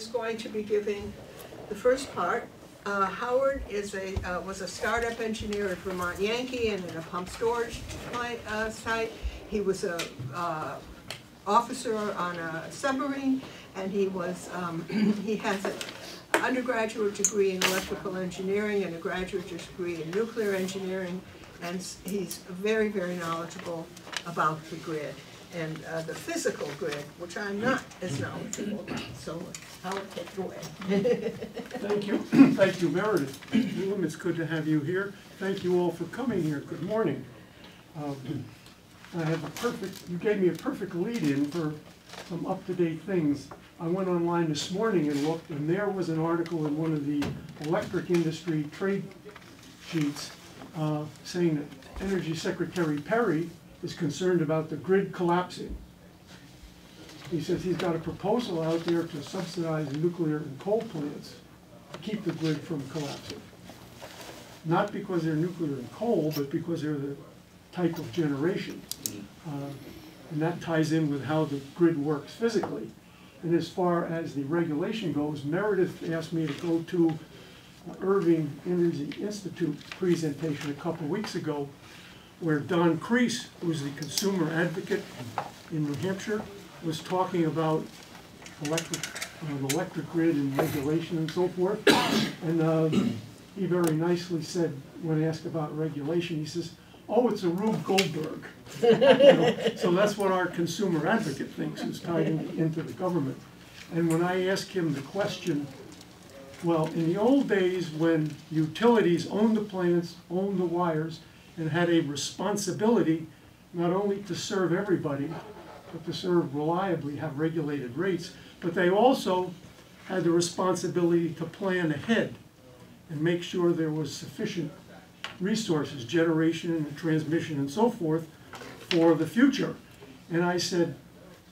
is going to be giving the first part. Uh, Howard is a, uh, was a startup engineer at Vermont Yankee and in a pump storage plant, uh, site. He was a, uh, officer on a submarine, and he was, um, he has an undergraduate degree in electrical engineering and a graduate degree in nuclear engineering, and he's very, very knowledgeable about the grid and uh, the physical grid, which I'm not as knowledgeable about, so Howard, take it away. Thank you, thank you Meredith. William, it's good to have you here. Thank you all for coming here, good morning. Um, I have a perfect, you gave me a perfect lead-in for some up-to-date things. I went online this morning and looked, and there was an article in one of the electric industry trade sheets uh, saying that Energy Secretary Perry is concerned about the grid collapsing. He says he's got a proposal out there to subsidize nuclear and coal plants to keep the grid from collapsing. Not because they're nuclear and coal, but because they're the type of generation. Uh, And that ties in with how the grid works physically. And as far as the regulation goes, Meredith asked me to go to Irving Energy Institute presentation a couple weeks ago, where Don Kreis, who's the consumer advocate in New Hampshire, was talking about electric, uh, electric grid and regulation and so forth. And uh, he very nicely said, when asked about regulation, he says, oh, it's a Rube Goldberg. You know, So that's what our consumer advocate thinks is tied in- into the government. And when I asked him the question, well, in the old days, when utilities owned the plants, owned the wires, and had a responsibility not only to serve everybody, but to serve reliably, have regulated rates, but they also had the responsibility to plan ahead and make sure there was sufficient resources, generation and transmission and so forth, for the future. And I said,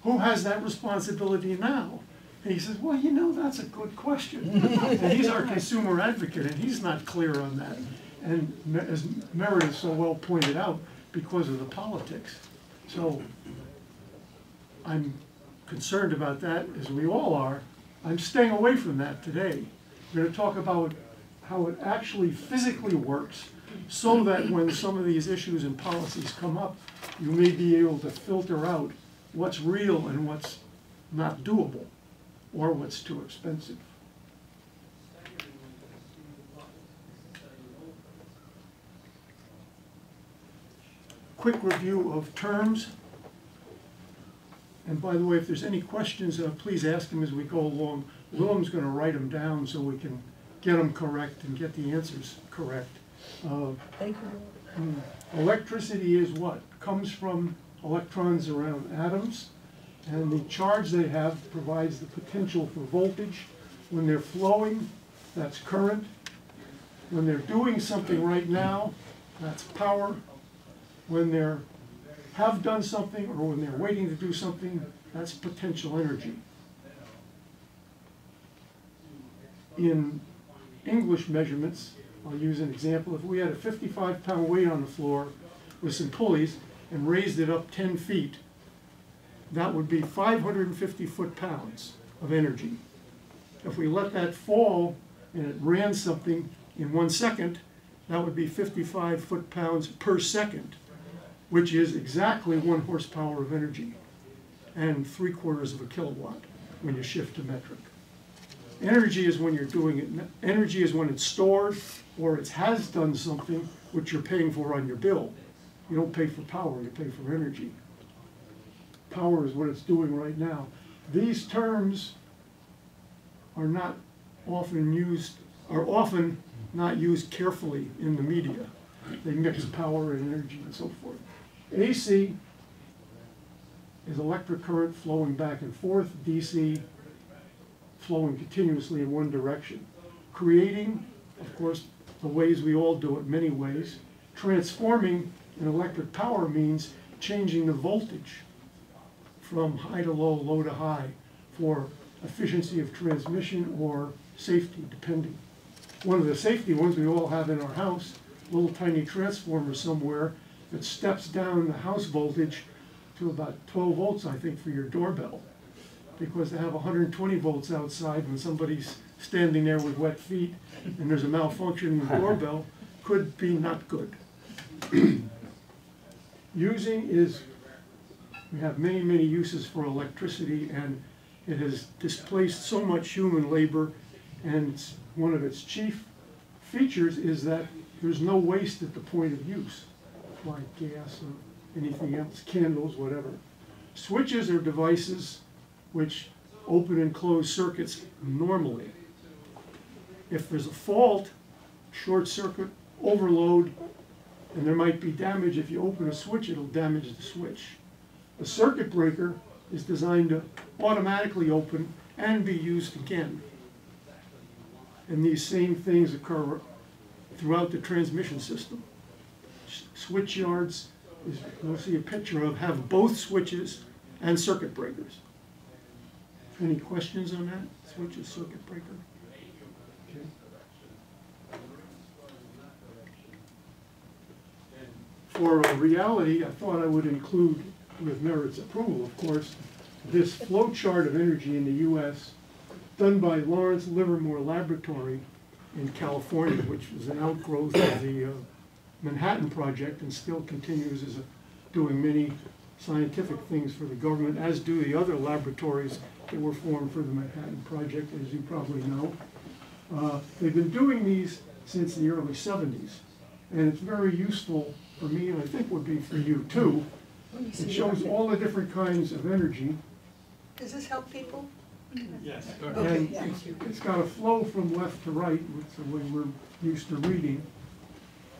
who has that responsibility now? And he says, well, you know, that's a good question. And he's our consumer advocate, and he's not clear on that. And as Meredith so well pointed out, because of the politics. So I'm concerned about that, as we all are. I'm staying away from that today. We're gonna talk about how it actually physically works, so that when some of these issues and policies come up, you may be able to filter out what's real and what's not doable, or what's too expensive. Quick review of terms. And by the way, if there's any questions, uh, please ask them as we go along. Willem's gonna write them down so we can get them correct and get the answers correct. Uh, Thank you. Mm. Electricity is what? Comes from electrons around atoms, and the charge they have provides the potential for voltage. When they're flowing, that's current. When they're doing something right now, that's power. When they're, have done something, or when they're waiting to do something, that's potential energy. In English measurements, I'll use an example, if we had a fifty-five pound weight on the floor with some pulleys and raised it up ten feet, that would be five hundred and fifty foot-pounds of energy. If we let that fall and it ran something in one second, that would be fifty-five foot-pounds per second, which is exactly one horsepower of energy and three quarters of a kilowatt when you shift to metric. Energy is when you're doing it, energy is when it's stored or it has done something which you're paying for on your bill. You don't pay for power, you pay for energy. Power is what it's doing right now. These terms are not often used, are often not used carefully in the media. They mix power and energy and so forth. AC is electric current flowing back and forth, DC flowing continuously in one direction. Creating, of course, the ways we all do it, many ways. Transforming an electric power means changing the voltage from high to low, low to high for efficiency of transmission or safety, depending. One of the safety ones we all have in our house, little tiny transformer somewhere that steps down the house voltage to about twelve volts, I think, for your doorbell. because to have hundred and twenty volts outside when somebody's standing there with wet feet and there's a malfunction in the doorbell could be not good. Using is, we have many, many uses for electricity and it has displaced so much human labor and it's- one of its chief features is that there's no waste at the point of use, like gas or anything else, candles, whatever. Switches are devices which open and close circuits normally. If there's a fault, short circuit, overload, and there might be damage, if you open a switch, it'll damage the switch. The circuit breaker is designed to automatically open and be used again. And these same things occur throughout the transmission system. Switch yards, is, see a picture of, have both switches and circuit breakers. Any questions on that? Switches, circuit breaker? Okay. For reality, I thought I would include, with Merit's approval, of course, this flow chart of energy in the US done by Lawrence Livermore Laboratory in California, which was an outgrowth of the uh, Manhattan Project and still continues as a, doing many scientific things for the government, as do the other laboratories that were formed for the Manhattan Project, as you probably know. Uh, They've been doing these since the early seventies, and it's very useful for me, and I think would be for you too. It shows all the different kinds of energy, Does this help people? Yes. Okay, and yeah. it's, it's got a flow from left to right, which is the way we're used to reading.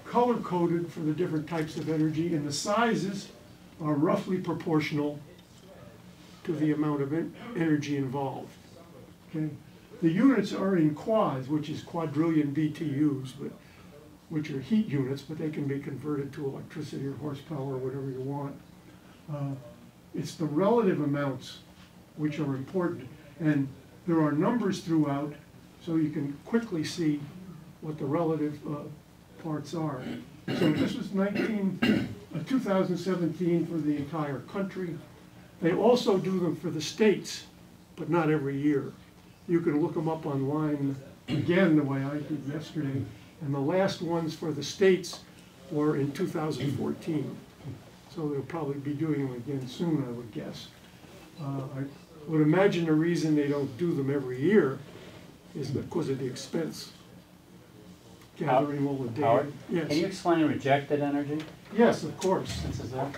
Color coded for the different types of energy, and the sizes are roughly proportional to the amount of en- energy involved. Okay? The units are in quads, which is quadrillion BTUs, but, which are heat units, but they can be converted to electricity or horsepower or whatever you want. Uh, It's the relative amounts which are important. And there are numbers throughout, so you can quickly see what the relative uh, parts are. So this was 19, uh, 2017 for the entire country. They also do them for the states, but not every year. You can look them up online again, the way I did yesterday. And the last ones for the states were in 2014. So they'll probably be doing them again soon, I would guess. Uh, I would imagine the reason they don't do them every year is because of the expense. Gathering all the data. Howard, can you Yes, explain rejected energy, yes, of course. since it's there?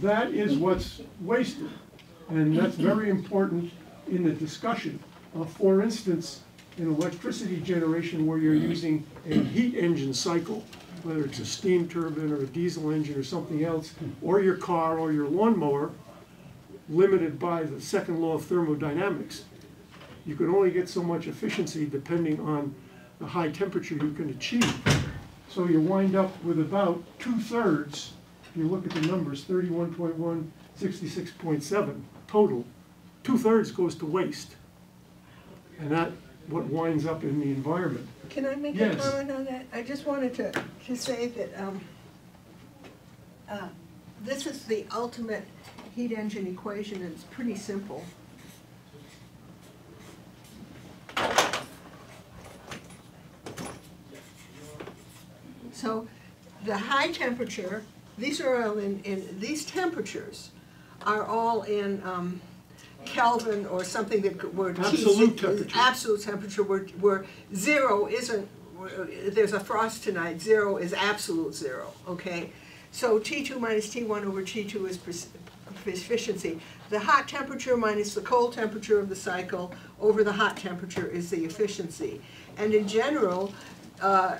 That is what's wasted, and that's very important in the discussion. Uh, For instance, in electricity generation where you're using a heat engine cycle, whether it's a steam turbine or a diesel engine or something else, or your car or your lawnmower, limited by the second law of thermodynamics, you can only get so much efficiency depending on the high temperature you can achieve. So you wind up with about two-thirds, if you look at the numbers, 31.1, 66.7 total, two-thirds goes to waste. And that, what winds up in the environment. Can I make a Yes. comment on that? I just wanted to, to say that, um, uh, this is the ultimate heat engine equation, and it's pretty simple. So, the high temperature, these are all in, in, these temperatures are all in, um, Kelvin or something that, where T. Absolute temperature. Absolute temperature, where, where zero isn't, there's a frost tonight, zero is absolute zero, okay? So T two minus T one over T two is efficiency. The hot temperature minus the cold temperature of the cycle over the hot temperature is the efficiency. And in general, uh,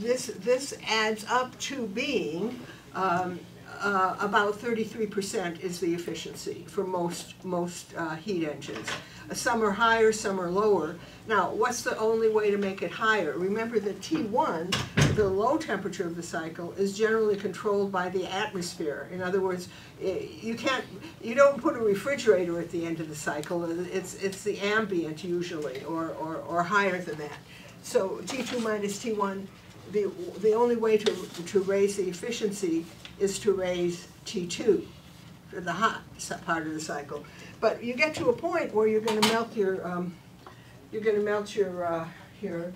this, this adds up to being, um, uh, about thirty-three percent is the efficiency for most, most, uh, heat engines. Some are higher, some are lower. Now, what's the only way to make it higher? Remember that T one, the low temperature of the cycle, is generally controlled by the atmosphere. In other words, you can't, you don't put a refrigerator at the end of the cycle, it's, it's the ambient usually, or, or, or higher than that. So T two minus T one, the, the only way to, to raise the efficiency is to raise T two. for the hot part of the cycle. But you get to a point where you're gonna melt your, um, you're gonna melt your, uh, your,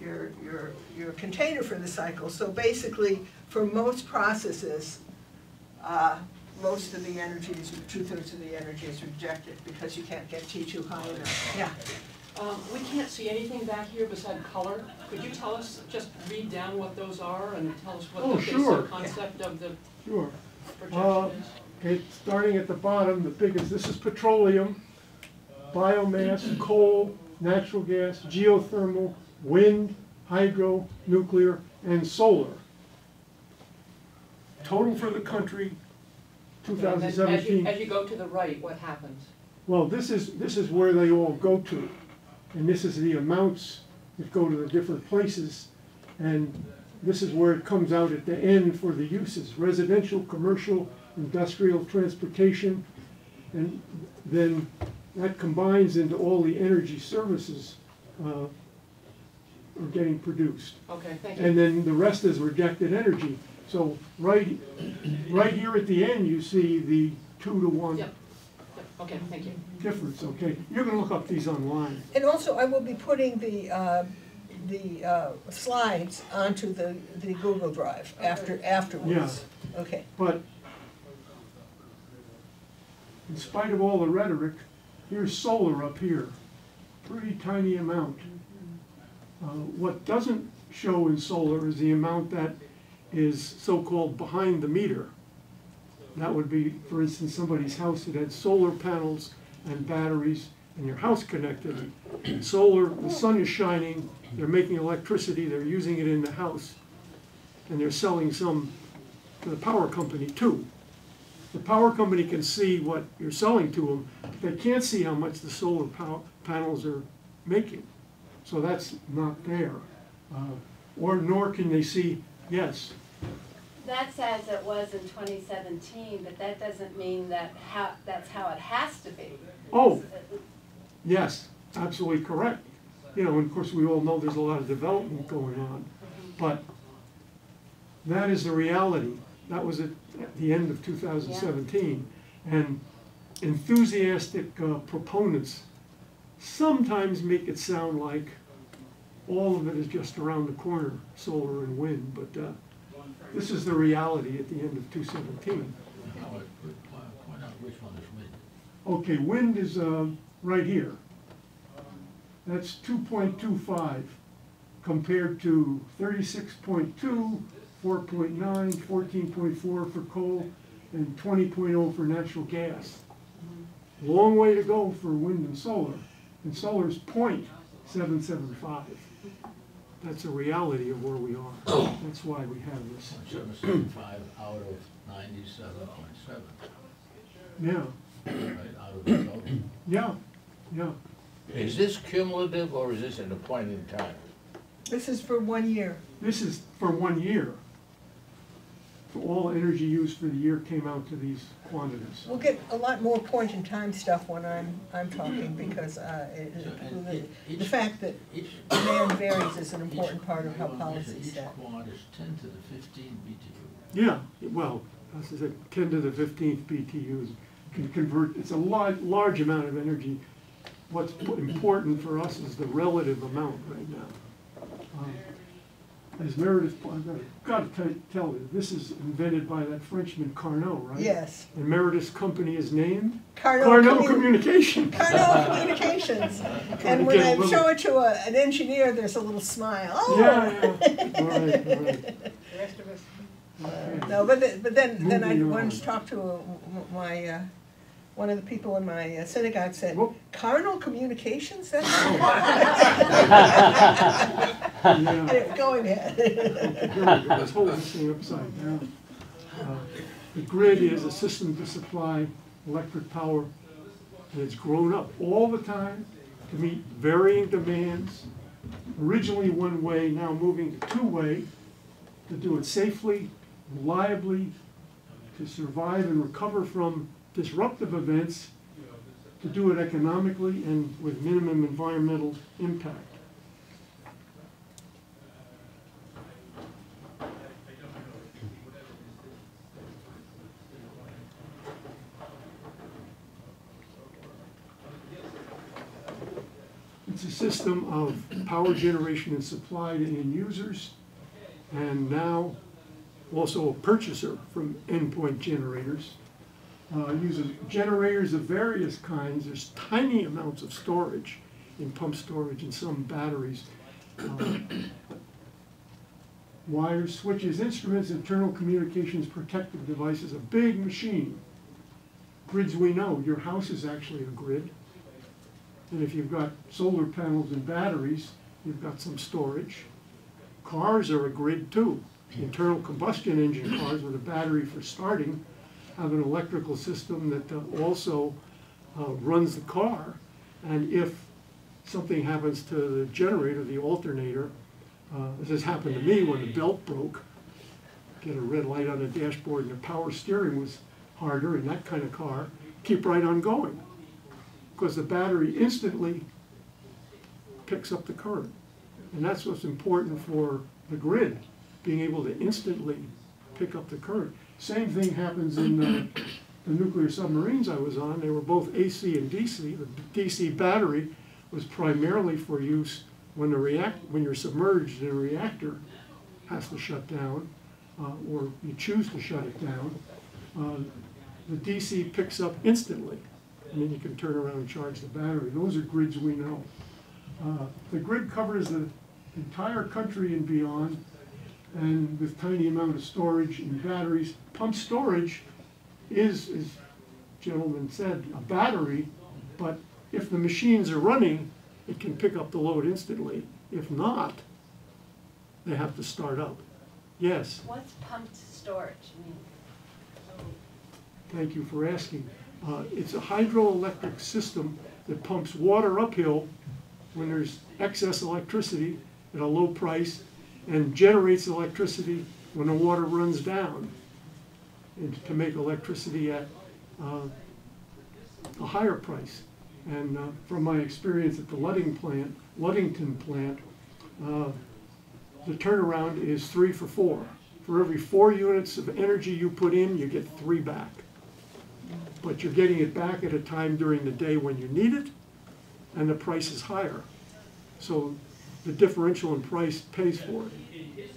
your, your, your container for the cycle. So basically, for most processes, uh, most of the energy is, two-thirds of the energy is rejected because you can't get T two high enough. Yeah. Um, we can't see anything back here beside color. Could you tell us, just read down what those are and tell us Oh, what the sure. basic concept of the Sure. projection Uh, is? Okay, starting at the bottom, the biggest, this is petroleum, biomass, coal, natural gas, geothermal, wind, hydro, nuclear, and solar. Total for the country, two And then thousand As you, as you go to the right, what happens? Well, this is, this is where they all go to. And this is the amounts that go to the different places. And this is where it comes out at the end for the uses, residential, commercial, industrial, transportation. And then that combines into all the energy services uh, are getting produced. Okay, thank you. And then the rest is rejected energy. So right, right here at the end, you see the two to one Yep. Yep, Okay, thank you. difference, okay? You're gonna look up these online. And also, I will be putting the, uh, the uh, slides onto the, the Google Drive after, afterwards. Okay. But in spite of all the rhetoric, here's solar up here, pretty tiny amount. Uh, What doesn't show in solar is the amount that is so-called behind the meter. That would be, for instance, somebody's house that had solar panels and batteries and your house connected. Solar, the sun is shining, they're making electricity, they're using it in the house, and they're selling some to the power company too. The power company can see what you're selling to them, but they can't see how much the solar power panels are making. So that's not there. Uh, Or nor can they see, yes, That's as it was in twenty seventeen, but that doesn't mean that how, that's how it has to be. Oh. yes, absolutely correct. You know, and of course, we all know there's a lot of development going on, but that is the reality. That was at at the end of two thousand seventeen. And enthusiastic uh, proponents sometimes make it sound like all of it is just around the corner, solar and wind, but uh, this is the reality at the end of two seventeen. Howard, point point out which one is wind. Okay, wind is uh, right here. That's two point two five compared to 36.2, 4.9, 14.4 for coal, and 20.0 for natural gas. Long way to go for wind and solar, and seven seven five. That's a reality of where we are. That's why we have this. Seven seven five out of ninety-seven point seven, Yeah, right, out of the total. yeah, yeah. Is this cumulative or is this at a point in time? This is for one year. This is for one year. So all energy used for the year came out to these quantities. We'll get a lot more point-in-time stuff when I'm, I'm talking, because uh, it- So, the, it- the fact that Each. demand varies is an important part of how you wanna set. Each quad is ten to the fifteen BTU. Yeah, well, as I said, ten to the fifteenth BTUs can convert, it's a large, large amount of energy. What's important for us is the relative amount right now. Um, As Meredith, I've got to tell you, this is invented by that Frenchman Carnot, right? Yes. And Meredith's company is named? Carnot Carnot Commu- Communication. Carnot Communications. And when I little- show it to a, an engineer, there's a little smile. Oh! Yeah, yeah, all right, all right. The rest of us. Okay. No, but then, but then, then I Moving once talked to uh, my, uh, one of the people in my uh, synagogue said, Whoop. carnal communications, that's. Yeah. Go ahead. Here we go, let's hold this thing upside down. Uh, The grid is a system to supply electric power, and it's grown up all the time to meet varying demands. Originally one-way, now moving to two-way, to do it safely, reliably, to survive and recover from disruptive events to do it economically and with minimum environmental impact. It's a system of power generation and supply to end users, and now also a purchaser from endpoint generators. Uh, uses generators of various kinds, there's tiny amounts of storage in pump storage and some batteries. Uh, Wires, switches, instruments, internal communications, protective devices, a big machine. Grids we know, your house is actually a grid. And if you've got solar panels and batteries, you've got some storage. Cars are a grid too. Internal combustion engine cars with a battery for starting have an electrical system that uh, also uh, runs the car. And if something happens to the generator, the alternator, uh, this has happened to me when the belt broke. Get a red light on the dashboard and the power steering was harder in that kind of car. Keep right on going. Because the battery instantly picks up the current. And that's what's important for the grid, being able to instantly pick up the current. Same thing happens in uh, the nuclear submarines I was on. They were both AC and DC. The DC battery was primarily for use when the react, when you're submerged and a reactor has to shut down, uh, or you choose to shut it down. Uh, the DC picks up instantly, and then you can turn around and charge the battery. Those are grids we know. Uh, The grid covers the entire country and beyond, and with tiny amount of storage and batteries. Pump storage is, as gentleman said, a battery, but if the machines are running, it can pick up the load instantly. If not, they have to start up. Yes, What's pumped storage mean? thank you for asking. Uh, It's a hydroelectric system that pumps water uphill when there's excess electricity at a low price and generates electricity when the water runs down and to make electricity at uh, a higher price. And uh, from my experience at the Ludding plant, Ludington plant, uh, the turnaround is three for four. For every four units of energy you put in, you get three back. But you're getting it back at a time during the day when you need it, and the price is higher. So the differential in price pays for it.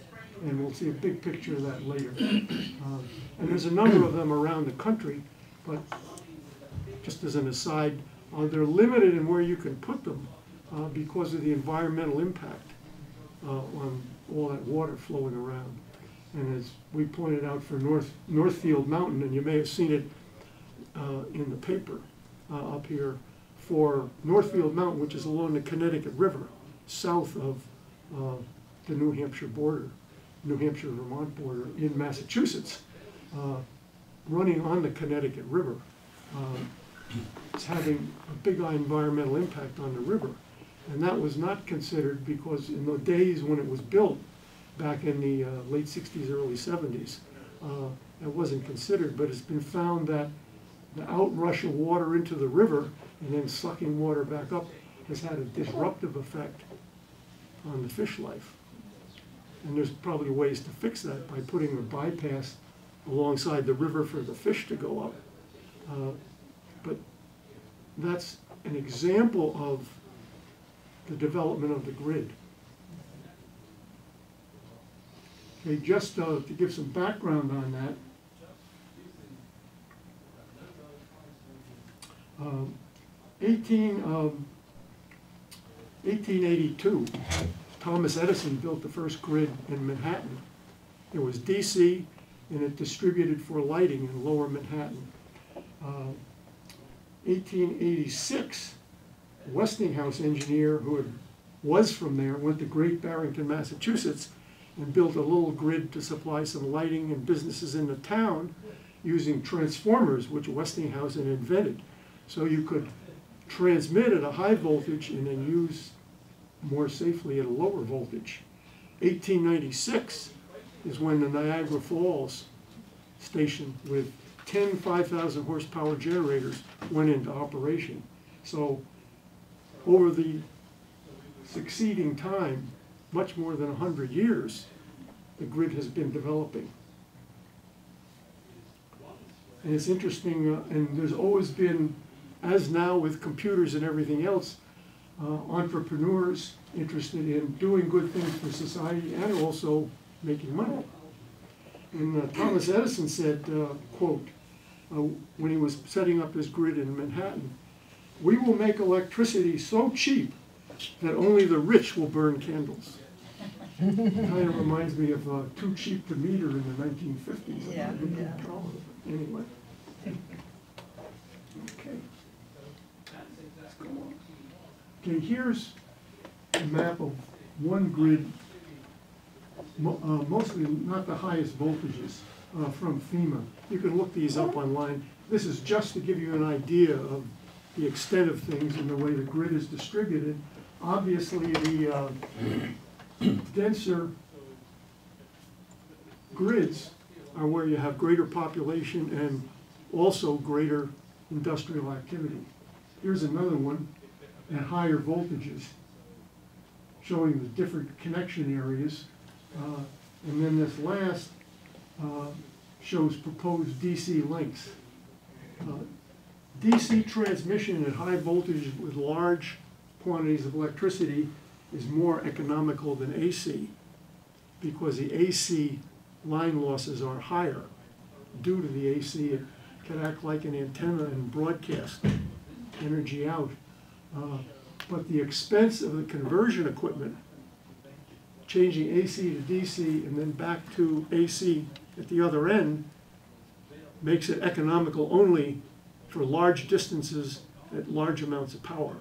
And we'll see a big picture of that later. Um, And there's a number of them around the country, but just as an aside, uh, they're limited in where you can put them uh, because of the environmental impact uh, on all that water flowing around. And as we pointed out for North, Northfield Mountain, and you may have seen it uh, in the paper uh, up here, for Northfield Mountain, which is along the Connecticut River, south of uh, the New Hampshire border, New Hampshire-Vermont border in Massachusetts, uh, running on the Connecticut River. Uh, It's having a big environmental impact on the river. And that was not considered because in the days when it was built, back in the uh, late sixties, early seventies, uh, that wasn't considered, but it's been found that the outrush of water into the river and then sucking water back up has had a disruptive effect on the fish life. And there's probably ways to fix that by putting a bypass alongside the river for the fish to go up. Uh, But that's an example of the development of the grid. Okay, just uh, to give some background on that. um, 18, um, 1882, Thomas Edison built the first grid in Manhattan. It was DC and it distributed for lighting in lower Manhattan. Uh, 1886, Westinghouse engineer who had, was from there went to Great Barrington, Massachusetts, and built a little grid to supply some lighting and businesses in the town using transformers, which Westinghouse had invented. So you could transmit at a high voltage and then use more safely at a lower voltage. 1896 is when the Niagara Falls station with 10 5,000 horsepower generators went into operation. So over the succeeding time, much more than 100 years, the grid has been developing. And it's interesting, uh, and there's always been, as now with computers and everything else, uh, entrepreneurs interested in doing good things for society and also making money. And uh, Thomas Edison said, uh, quote, uh, when he was setting up his grid in Manhattan, "We will make electricity so cheap that only the rich will burn candles." it Kind of reminds me of uh, Too Cheap to Meter in the nineteen fifties. Yeah, yeah. Anyway. Okay. Let's go on. Okay, here's a map of one grid, mo- uh, mostly not the highest voltages, uh, from FEMA. You can look these up online. This is just to give you an idea of the extent of things and the way the grid is distributed. Obviously, the, uh, denser grids are where you have greater population and also greater industrial activity. Here's another one at higher voltages, showing the different connection areas. Uh, And then this last uh, shows proposed DC links. Uh, DC transmission at high voltage with large quantities of electricity is more economical than AC because the AC line losses are higher. Due to the AC, it can act like an antenna and broadcast energy out. Uh, But the expense of the conversion equipment, changing AC to DC and then back to AC at the other end, makes it economical only for large distances at large amounts of power.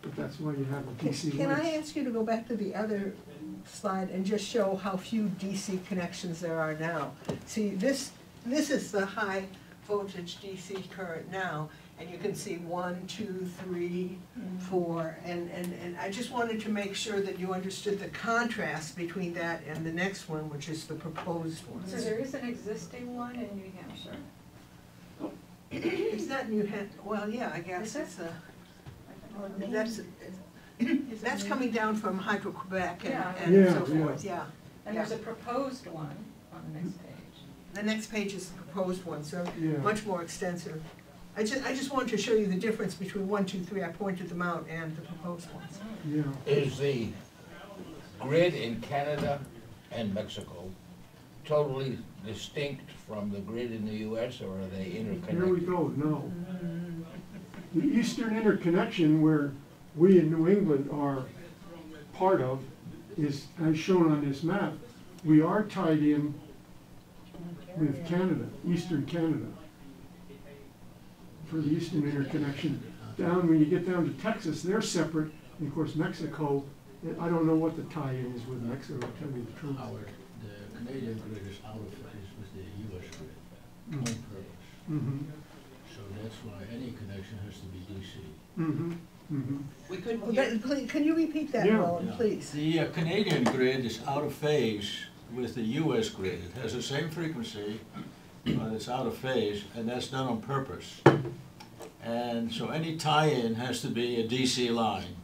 But that's why you have a Can DC can I ask you to go back to the other slide and just show how few DC connections there are now? See, this, this is the high voltage DC current now, and you can see one, two, three, four, and, and, and I just wanted to make sure that you understood the contrast between that and the next one, which is the proposed one. So there is an existing one in New Hampshire. Is that New Hampshire? well, yeah, I guess Is it? it's a, that's, that's coming down from Hydro-Quebec Yeah. and, and Yeah, so yeah. forth, yeah. And there's a proposed one on the next mm-hmm. page. The next page is the proposed one, so Yeah. much more extensive. I just, I just wanted to show you the difference between one, two, three, I pointed them out, and the proposed ones. Yeah. Is the grid in Canada and Mexico totally distinct from the grid in the US, or are they interconnected? Here we interconnected? go, no. The eastern interconnection where we in New England are part of is, as shown on this map, we are tied in with Canada, eastern Canada. For the eastern interconnection. Down, when you get down to Texas, they're separate, and of course Mexico, I don't know what the tie-in is with Mexico, to tell you the truth. Howard, the Canadian grid is out of phase with the US grid on Mhm. purpose. Mhm, So that's why any connection has to be DC. mhm, mhm. We couldn't Well, that- please- Can you repeat that, Yeah. Roland, Yeah. please? The uh, Canadian grid is out of phase with the US grid. It has the same frequency, but it's out of phase, and that's done on purpose. And so any tie-in has to be a DC line.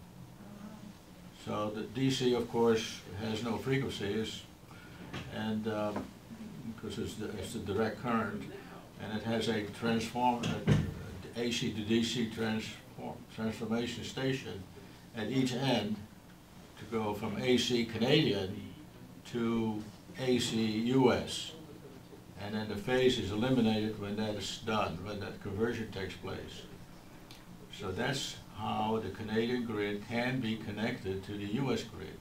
So the DC, of course, has no frequencies, and, um, because it's, the- it's the direct current, and it has a transform, a- AC to DC transform, transformation station at each end to go from AC Canadian to AC US. And then the phase is eliminated when that is done, when that conversion takes place. So that's how the Canadian grid can be connected to the US grid.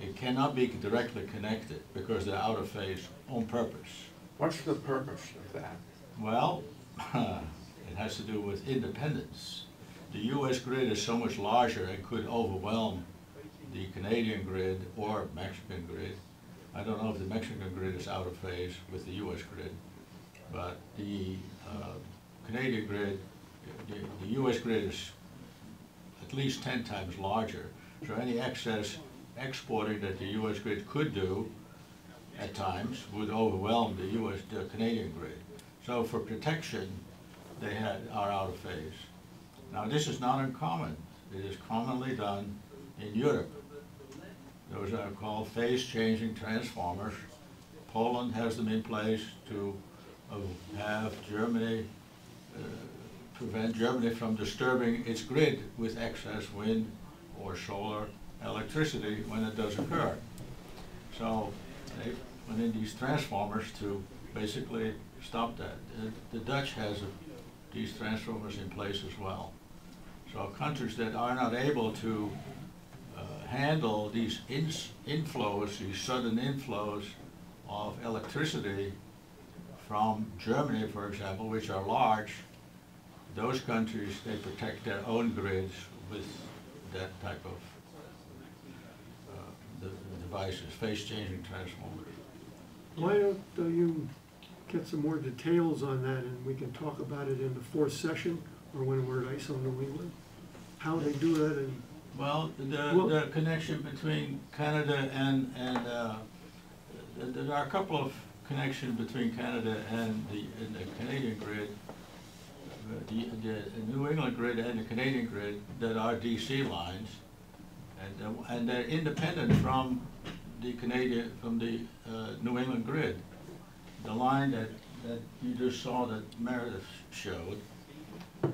It cannot be directly connected because they're out of phase on purpose. What's the purpose of that? Well, it has to do with independence. The US grid is so much larger and could overwhelm the Canadian grid or Mexican grid. I don't know if the Mexican grid is out of phase with the US grid, but the uh, Canadian grid, the, US grid is at least ten times larger. So any excess exporting that the US grid could do at times would overwhelm the US, the Canadian grid. So for protection, they had, are out of phase. Now, this is not uncommon. It is commonly done in Europe. Those are called phase-changing transformers. Poland has them in place to uh, have Germany uh, prevent Germany from disturbing its grid with excess wind or solar electricity when it does occur. So they put in these transformers to basically stop that. The- The Dutch has these transformers in place as well. So countries that are not able to uh, handle these inflows, these sudden inflows of electricity from Germany, for example, which are large, those countries, they protect their own grids with that type of uh, the the devices, phase-changing transformers. Why don't uh, you get some more details on that and we can talk about it in the fourth session or when we're at ISO New England? How they do that and, Well, the, Well- the connection between Canada and, and, uh, there are a couple of connections between Canada and the, and the Canadian grid. Uh, The, the New England grid and the Canadian grid that are DC lines. And, uh, and they're independent from the Canadian, from the, uh, New England grid. The line that, that you just saw that Meredith showed,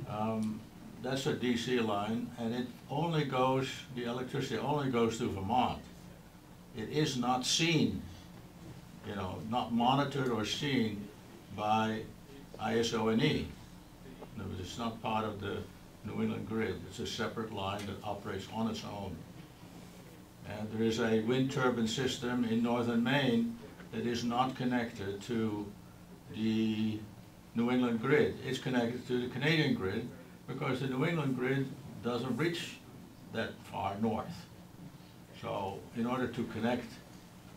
um, that's a DC line, and it only goes, the electricity only goes to Vermont. It is not seen, you know, not monitored or seen by. In other words, it's not part of the New England grid, it's a separate line that operates on its own. And there is a wind turbine system in northern Maine that is not connected to the New England grid. It's connected to the Canadian grid because the New England grid doesn't reach that far north. So in order to connect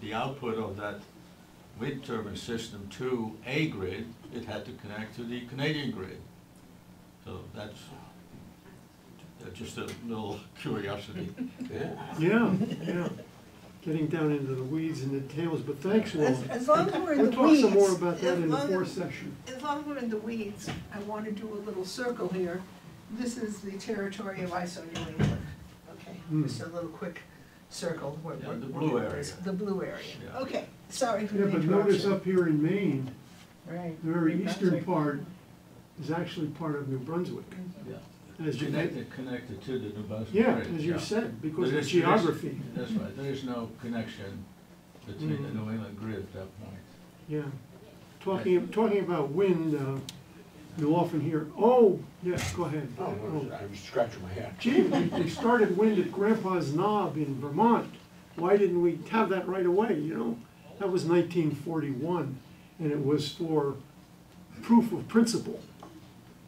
the output of that wind turbine system to a grid, it had to connect to the Canadian grid. So that's, just a little curiosity. Yeah. yeah, yeah. Getting down into the weeds and the tails, but thanks, Walt. As, as long as we're in the We'll weeds. talk some more about that in the long fourth as- section. As long as we're in the weeds, I want to do a little circle here. This is the territory of ISO New England, okay? Hmm. Just a little quick circle. where- Yeah, where- the blue it is. area. The blue area, Yeah. okay, sorry for Yeah, the but notice up here in Maine, Right. the very New eastern Brunswick. part is actually part of New Brunswick. Yeah. As you, Connected, connected to the New Brunswick yeah, grid, as you yeah. said, because There of is- there is- geography. That's right, there is no connection between the Mm. New England grid at that point. Yeah. Talking, talking about wind, uh, you'll often hear, oh, yes, go ahead. Oh, no, I was scratching my head. Gee, they they started wind at Grandpa's Knob in Vermont. Why didn't we have that right away, you know? That was nineteen forty-one, and it was for proof of principle.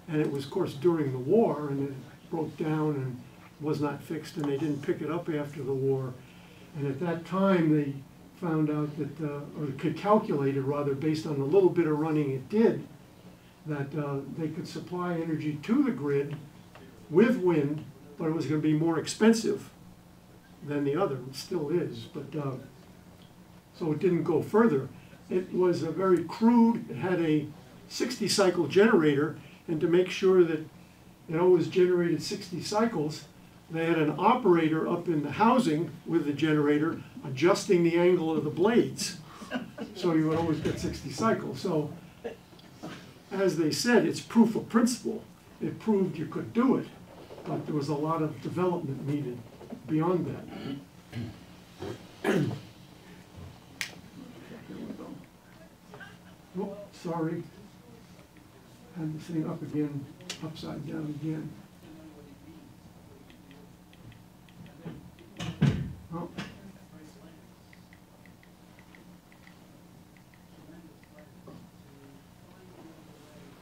And it was, of course, during the war, and it broke down and was not fixed, and they didn't pick it up after the war. And at that time, they found out that, uh, or could calculate it rather, based on the little bit of running it did, that uh, they could supply energy to the grid with wind, but it was gonna be more expensive than the other, it still is, but, uh, so it didn't go further. It was a very crude, it had a sixty cycle generator, and to make sure that it always generated sixty cycles, they had an operator up in the housing with the generator adjusting the angle of the blades. So you would always get sixty cycles, so as they said, it's proof of principle. It proved you could do it, but there was a lot of development needed beyond that. Oh, sorry. Had the thing up again, upside down again. Oh.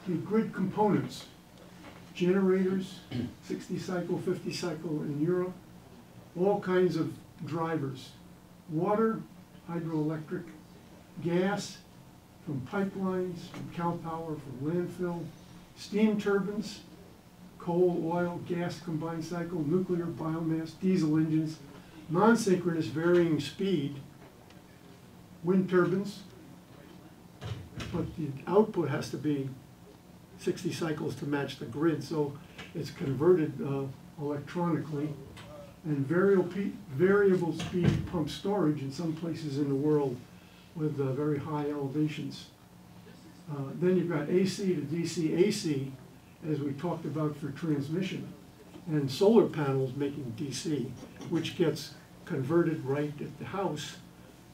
The grid components, generators, sixty cycle, fifty cycle in Europe, all kinds of drivers. Water, hydroelectric, gas, from pipelines, from cow power, from landfill, steam turbines, coal, oil, gas combined cycle, nuclear, biomass, diesel engines, non-synchronous varying speed, wind turbines, but the output has to be sixty cycles to match the grid, so it's converted uh, electronically. And variable, variable speed pump storage in some places in the world with uh, very high elevations. Uh, Then you've got AC to DC AC, as we talked about for transmission, and solar panels making DC, which gets converted right at the house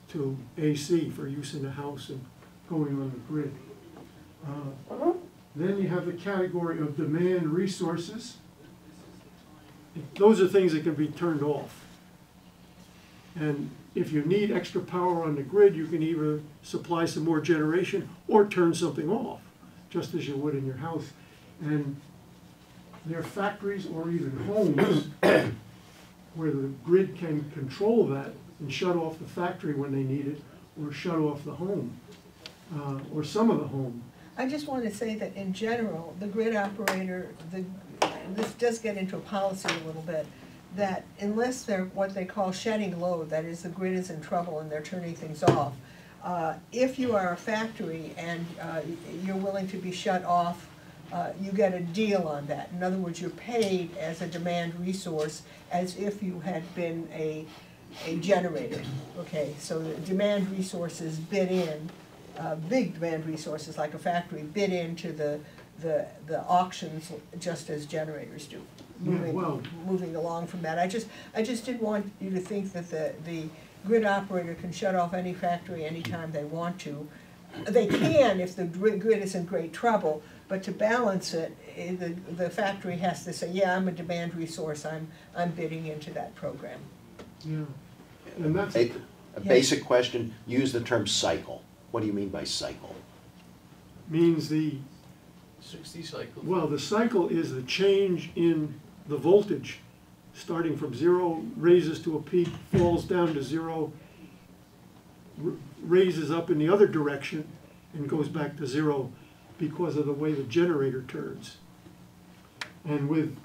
to AC for use in the house and going on the grid. Uh, Then you have the category of demand resources. Those are things that can be turned off. And if you need extra power on the grid, you can either supply some more generation or turn something off, just as you would in your house. And there are factories or even homes where the grid can control that and shut off the factory when they need it, or shut off the home, uh, or some of the home. I just want to say that in general, the grid operator, the, this does get into a policy a little bit, that unless they're what they call shedding load, that is, the grid is in trouble and they're turning things off, uh, if you are a factory and uh, you're willing to be shut off, uh, you get a deal on that. In other words, you're paid as a demand resource as if you had been a, a generator. Okay, so the demand resources bid in, uh, big demand resources like a factory bid into the, the, the auctions just as generators do. Yeah, Moving, well- moving along from that, I just, I just didn't want you to think that the, the grid operator can shut off any factory anytime they want to. They can if the grid grid is in great trouble, but to balance it, eh, the, the factory has to say, yeah, I'm a demand resource, I'm, I'm bidding into that program. Yeah, and that's, A, a basic question, use the term cycle. What do you mean by cycle? means the, Sixty cycle. well, the cycle is the change in the voltage, starting from zero, raises to a peak, falls down to zero, raises up in the other direction, and goes back to zero because of the way the generator turns. And with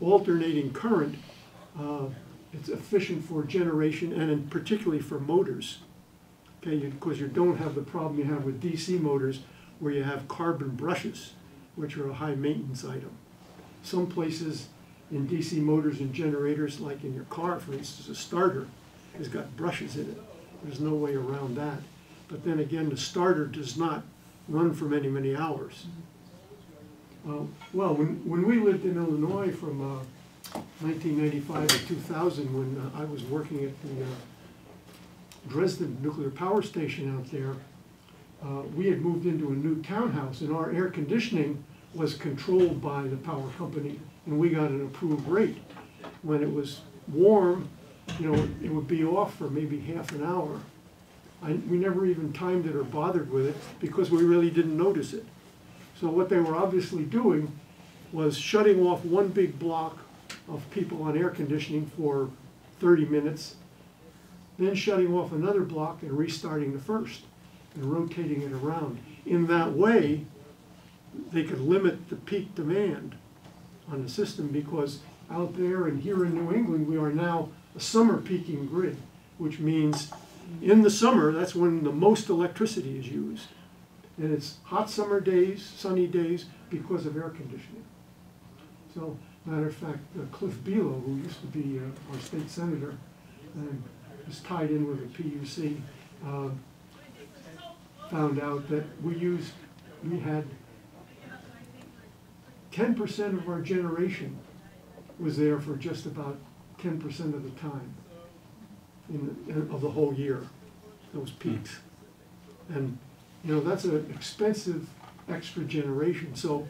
alternating current, uh, it's efficient for generation and particularly for motors. Okay, because you don't have the problem you have with DC motors where you have carbon brushes, which are a high maintenance item. Some places in DC motors and generators, like in your car, for instance, a starter has got brushes in it. There's no way around that. But then again, the starter does not run for many, many hours. Uh, Well, when, when we lived in Illinois from uh, 1995 to 2000, when uh, I was working at the uh, Dresden nuclear power station out there, uh, we had moved into a new townhouse and our air conditioning was controlled by the power company and we got an approved rate. When it was warm, you know, it would be off for maybe half an hour. I, we never even timed it or bothered with it because we really didn't notice it. So what they were obviously doing was shutting off one big block of people on air conditioning for thirty minutes, then shutting off another block and restarting the first and rotating it around. In that way, they could limit the peak demand on the system because out there and here in New England, we are now a summer peaking grid, which means in the summer, that's when the most electricity is used. And it's hot summer days, sunny days, because of air conditioning. So, matter of fact, uh, Clif Below, who used to be uh, our state senator, and was tied in with the PUC, uh, found out that we used, we had ten percent of our generation was there for just about ten percent of the time in, in- of the whole year, those hmm. peaks. And, you know, that's an expensive extra generation, so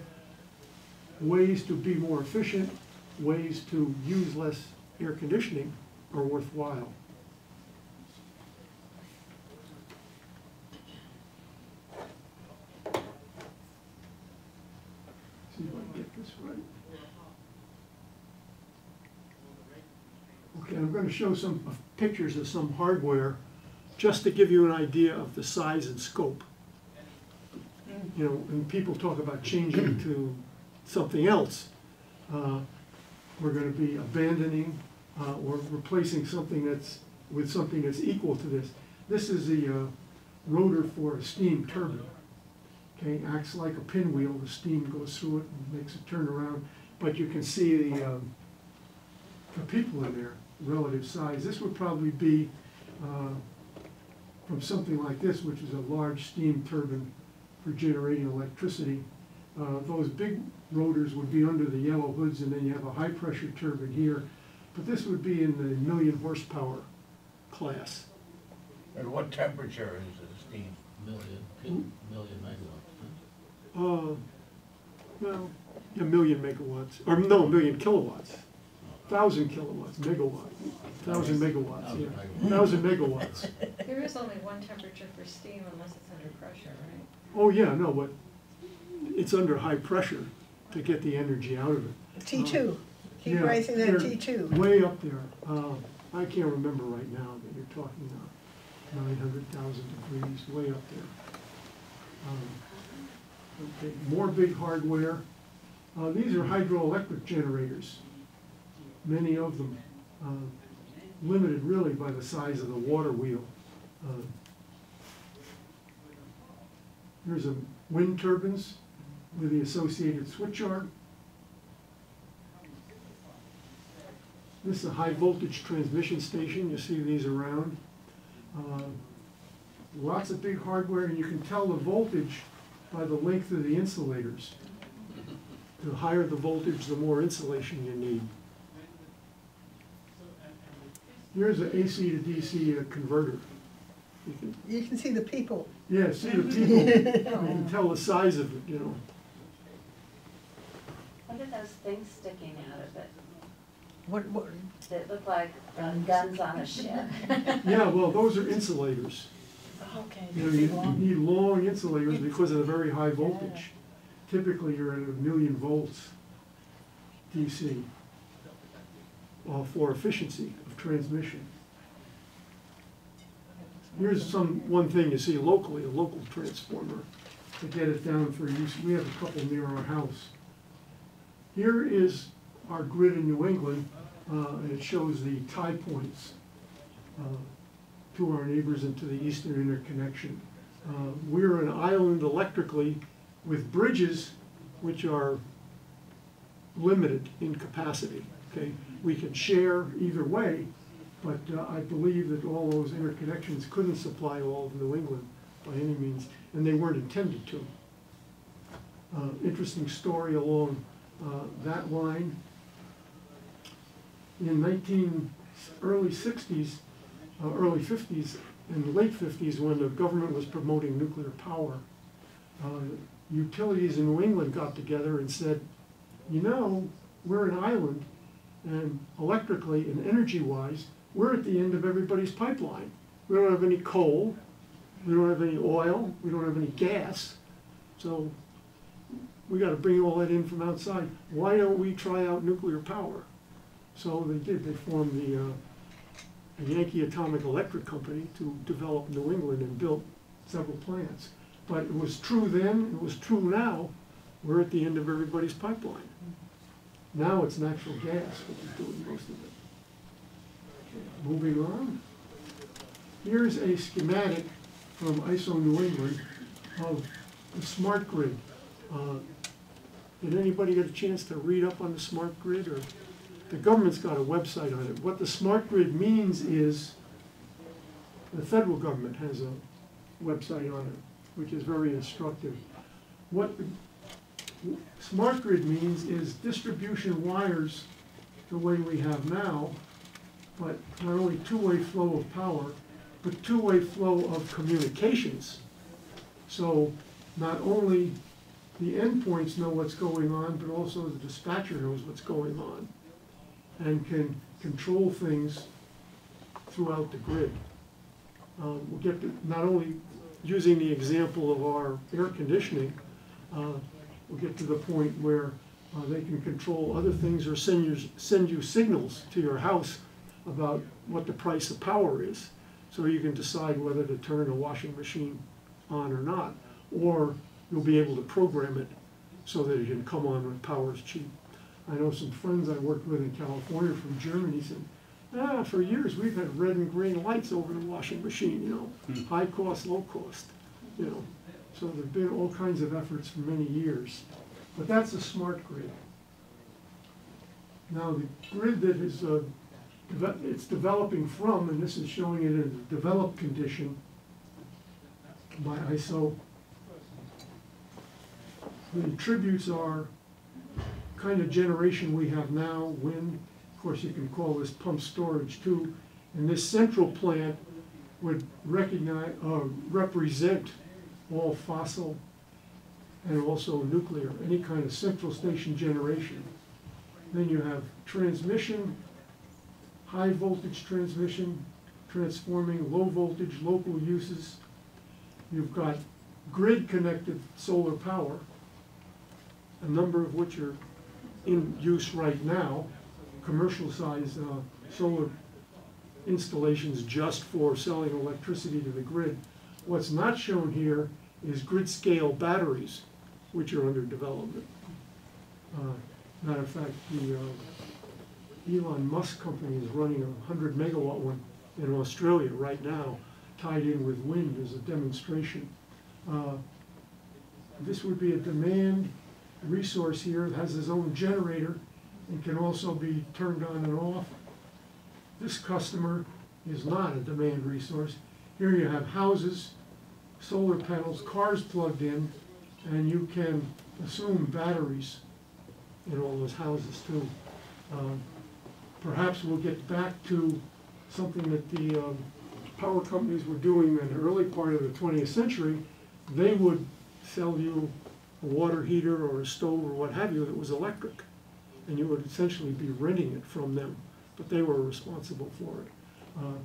ways to be more efficient, ways to use less air conditioning are worthwhile. See if I can get this right. I'm gonna show some pictures of some hardware, just to give you an idea of the size and scope. You know, when people talk about changing to something else. Uh, We're gonna be abandoning, uh, or replacing something that's, with something that's equal to this. This is the, uh, rotor for a steam turbine. Okay, acts like a pinwheel, the steam goes through it and makes it turn around, but you can see the, um, the people in there, relative size. This would probably be, uh, from something like this, which is a large steam turbine for generating electricity. Uh, those big rotors would be under the yellow hoods, and then you have a high-pressure turbine here. But this would be in the million horsepower class. At what temperature is the steam? Million, kil- million megawatts. huh? Uh, well, a million megawatts, or no, a million kilowatts. Thousand kilowatts, megawatt, thousand megawatts, Thousand yeah. megawatts. Thousand megawatts. There is only one temperature for steam unless it's under pressure, right? Oh, yeah, no, but it's under high pressure to get the energy out of it. T two, keep Yeah, raising that they're T two. Way up there. Uh, I can't remember right now, but you're talking uh, nine hundred thousand degrees, way up there. Um, Okay, more big hardware. Uh, These are hydroelectric generators, many of them, uh, limited really by the size of the water wheel. Uh, Here's a wind turbines with the associated switch yard. This is a high voltage transmission station, you see these around. Uh, Lots of big hardware, and you can tell the voltage by the length of the insulators. The higher the voltage, the more insulation you need. Here's an AC to DC converter. You can, You can see the people. yeah, see the people, you can tell the size of it, you know. What are those things sticking out of it What, what, that look like uh, guns on a ship? Yeah, well, those are insulators. Okay. You know, you need long insulators because of the very high voltage. Typically, you're at a million volts DC uh, for efficiency of transmission. Here's some, one thing you see locally, a local transformer to get it down for use. We have a couple near our house. Here is our grid in New England, uh, it shows the tie points uh, to our neighbors and to the eastern interconnection. Uh, We're an island electrically with bridges which are limited in capacity, okay? We can share either way, but uh, I believe that all those interconnections couldn't supply all of New England by any means, and they weren't intended to. Uh, Interesting story along uh, that line. In nineteen, early sixties, uh, early fifties, and the late fifties, when the government was promoting nuclear power, uh, utilities in New England got together and said, you know, we're an island, and electrically and energy-wise, we're at the end of everybody's pipeline. We don't have any coal, we don't have any oil, we don't have any gas, so we gotta bring all that in from outside. Why don't we try out nuclear power? So they did, they formed the, uh, the Yankee Atomic Electric Company to develop New England and built several plants. But it was true then, it was true now, we're at the end of everybody's pipeline. Now it's natural gas, which is doing most of it. Okay, Moving on. Here's a schematic from ISO New England of the smart grid. Uh, Did anybody get a chance to read up on the smart grid, or, the government's got a website on it. What the smart grid means is, the federal government has a website on it, which is very instructive. What smart grid means is distribution wires the way we have now, but not only two-way flow of power, but two-way flow of communications. So not only the endpoints know what's going on, but also the dispatcher knows what's going on and can control things throughout the grid. Um, We'll get to, not only using the example of our air conditioning, uh, we'll get to the point where uh, they can control other things or send you, send you signals to your house about what the price of power is. So you can decide whether to turn a washing machine on or not. Or you'll be able to program it so that it can come on when power is cheap. I know some friends I worked with in California from Germany said, ah, for years, we've had red and green lights over the washing machine, you know, high cost, low cost, you know. So there've been all kinds of efforts for many years, but that's a smart grid. Now, the grid that is, uh, it's developing from, and this is showing it in a developed condition by ISO The attributes are kind of generation we have now, wind, of course, you can call this pump storage too. And this central plant would recognize, uh, represent all fossil and also nuclear, any kind of central station generation. Then you have transmission, high voltage transmission, transforming low voltage local uses. You've got grid connected solar power, a number of which are in use right now, commercial size uh, solar installations just for selling electricity to the grid. What's not shown here is grid scale batteries, which are under development. Uh, Matter of fact, the uh, Elon Musk company is running a hundred megawatt one in Australia right now, tied in with wind as a demonstration. Uh, This would be a demand resource here, it has its own generator, and can also be turned on and off. This customer is not a demand resource. Here you have houses, solar panels, cars plugged in, and you can assume batteries in all those houses too. Um, Perhaps we'll get back to something that the um, power companies were doing in the early part of the twentieth century. They would sell you a water heater or a stove or what have you that was electric. And you would essentially be renting it from them, but they were responsible for it. Uh,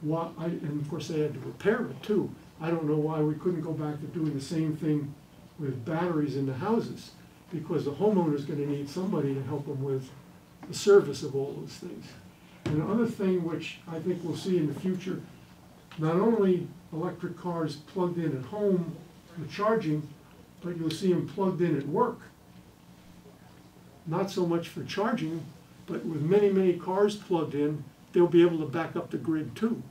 Why, I, and of course they had to repair it too. I don't know why we couldn't go back to doing the same thing with batteries in the houses, because the homeowner is gonna need somebody to help them with the service of all those things. And the other thing which I think we'll see in the future, not only electric cars plugged in at home for charging, but you'll see them plugged in at work. Not so much for charging, but with many, many cars plugged in, they'll be able to back up the grid too.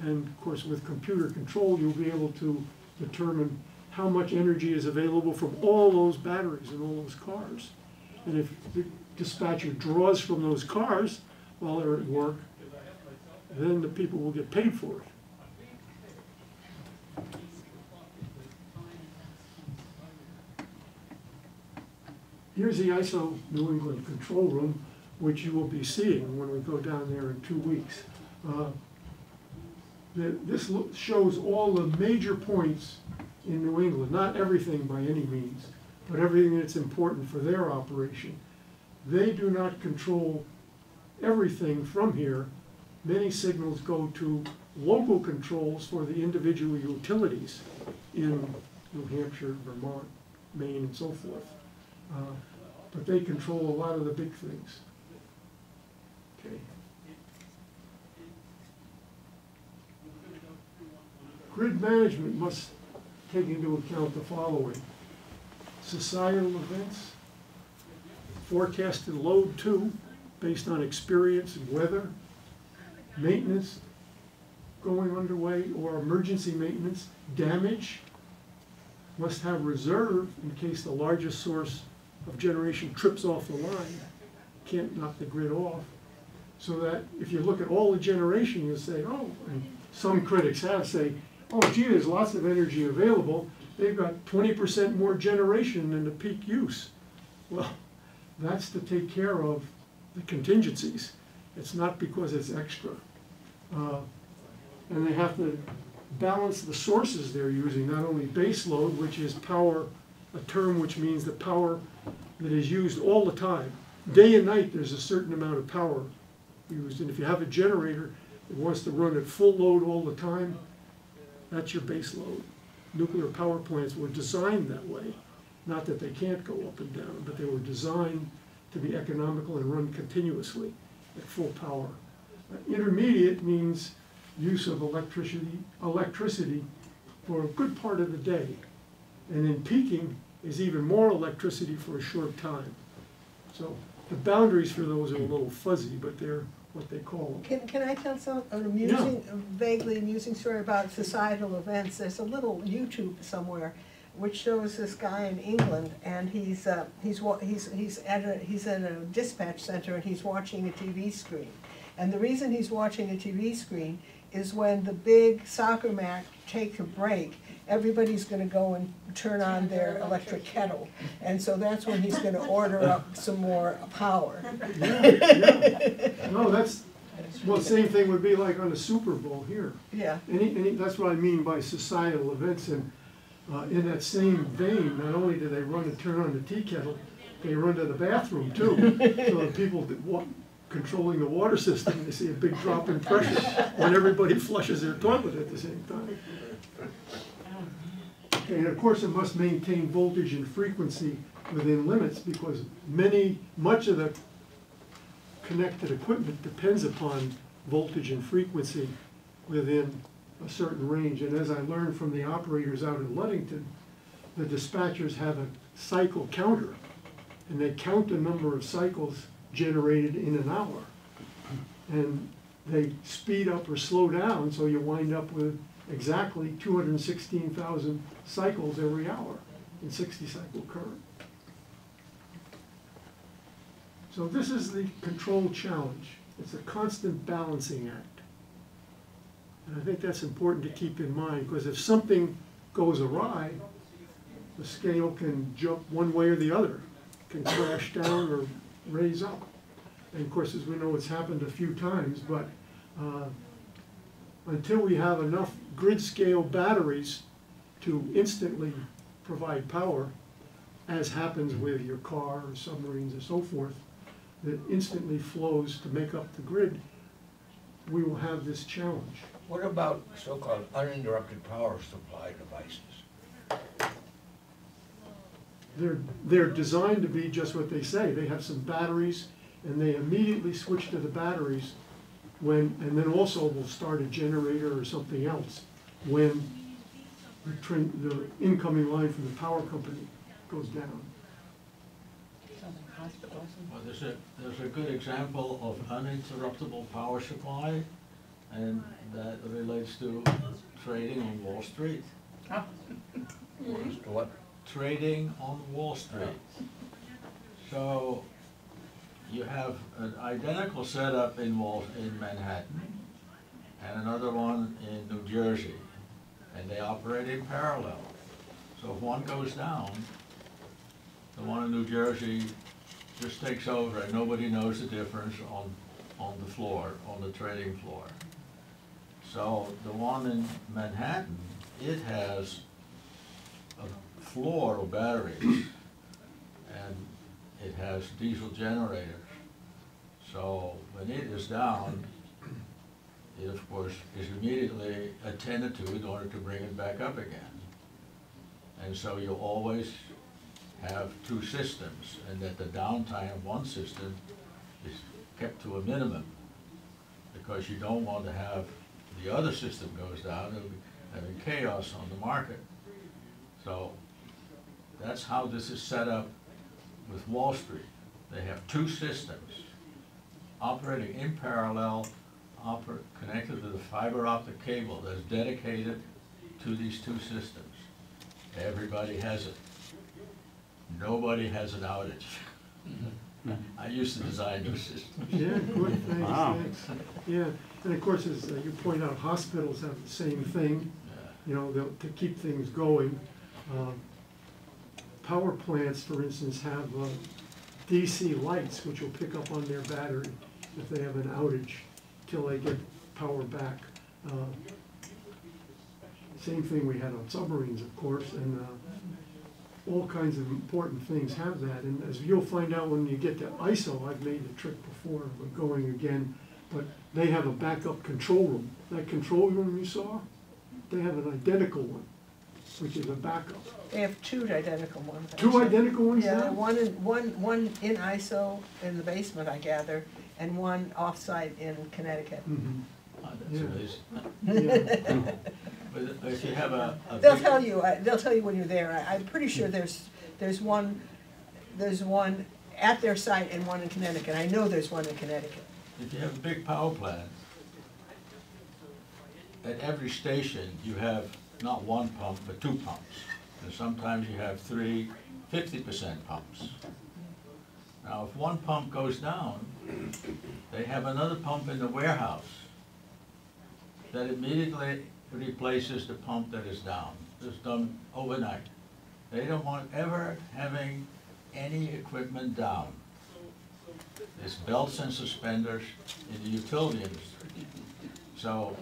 And of course, with computer control, you'll be able to determine how much energy is available from all those batteries in all those cars. And if the dispatcher draws from those cars while they're at work, then the people will get paid for it. Here's the ISO New England control room, which you will be seeing when we go down there in two weeks. Uh, the- This shows all the major points in New England, not everything by any means, but everything that's important for their operation. They do not control everything from here. Many signals go to local controls for the individual utilities in New Hampshire, Vermont, Maine, and so forth. Uh, But they control a lot of the big things. Okay. Grid management must take into account the following. Societal events, forecasted load too, based on experience and weather, maintenance going underway or emergency maintenance, damage, must have reserve in case the largest source of generation trips off the line, can't knock the grid off. So that if you look at all the generation, you say, oh, and some critics have say, oh gee, there's lots of energy available, they've got twenty percent more generation than the peak use. Well, that's to take care of the contingencies. It's not because it's extra. Uh, And they have to balance the sources they're using, not only base load, which is power, a term which means the power that is used all the time. Day and night, there's a certain amount of power used, and if you have a generator that wants to run at full load all the time, that's your base load. Nuclear power plants were designed that way, not that they can't go up and down, but they were designed to be economical and run continuously at full power. Uh, Intermediate means use of electricity, electricity for a good part of the day. And then peaking is even more electricity for a short time. So the boundaries for those are a little fuzzy, but they're what they call them. Can, can I tell some, an amusing, vaguely amusing story about societal events? There's a little YouTube somewhere which shows this guy in England and he's, uh, he's, he's, he's at a, he's in a dispatch center and he's watching a TV screen. And the reason he's watching a TV screen is when the big soccer match takes a break everybody's gonna go and turn on their electric kettle. And so that's when he's gonna order up some more power. Yeah, yeah. No, that's, well, same thing would be like on the Super Bowl here. Yeah, Any, any, that's what I mean by societal events, and, uh, in that same vein, not only do they run and turn on the tea kettle, they run to the bathroom too. So the people that wa- controlling the water system, they see a big drop in pressure when everybody flushes their toilet at the same time. And of course, it must maintain voltage and frequency within limits, because many, much of the connected equipment depends upon voltage and frequency within a certain range. And as I learned from the operators out in Ludington, the dispatchers have a cycle counter, and they count the number of cycles generated in an hour. And they speed up or slow down, so you wind up with exactly two hundred and sixteen thousand cycles every hour in sixty cycle current. So this is the control challenge. It's a constant balancing act. And I think that's important to keep in mind, because if something goes awry, the scale can jump one way or the other, can crash down or raise up. And of course, as we know, it's happened a few times, but uh, until we have enough grid scale batteries to instantly provide power, as happens mm-hmm. with your car or submarines and so forth, that instantly flows to make up the grid, we will have this challenge. What about so-called uninterrupted power supply devices? They're, they're designed to be just what they say. They have some batteries and they immediately switch to the batteries when, and then also we'll start a generator or something else when the train, the incoming line from the power company goes down. Well, there's a, there's a good example of uninterruptible power supply, and that relates to trading on Wall Street. As what? Trading on Wall Street. So, you have an identical setup in Wall, in Manhattan, and another one in New Jersey, and they operate in parallel. So if one goes down, the one in New Jersey just takes over and nobody knows the difference on, on the floor, on the trading floor. So the one in Manhattan, it has a floor of batteries it has diesel generators. So when it is down, it of course is immediately attended to in order to bring it back up again. And so you always have two systems, and that the downtime of one system is kept to a minimum, because you don't want to have, the other system goes down, it'll having chaos on the market. So, that's how this is set up with Wall Street. They have two systems operating in parallel, oper, connected to the fiber optic cable that's dedicated to these two systems. Everybody has it. Nobody has an outage. I used to design those systems. Yeah, good, thanks, Wow. thanks. Yeah, and of course, as uh, you point out, hospitals have the same thing, Yeah. you know, to keep things going. Um, Power plants, for instance, have uh, DC lights, which will pick up on their battery if they have an outage till they get power back. Uh, Same thing we had on submarines, of course, and uh, all kinds of important things have that. And as you'll find out when you get to ISO, I've made the trip before, we're going again, but they have a backup control room. That control room you saw, they have an identical one, which is a backup. they have two identical ones. Two actually. identical ones Yeah, now? one in, one, one in ISO in the basement, I gather, and one off-site in Connecticut. Mhm. Ah, Yeah. That's amazing. Yeah. But if you have a. a They'll big- tell you, I- they'll tell you when you're there. I- I'm pretty sure there's, there's one, there's one at their site and one in Connecticut. I know there's one in Connecticut. If you have a big power plant, at every station, you have not one pump, but two pumps. And sometimes you have three 50% pumps. Now, if one pump goes down, they have another pump in the warehouse that immediately replaces the pump that is down. It's done overnight. They don't want ever having any equipment down. It's belts and suspenders in the utility industry. So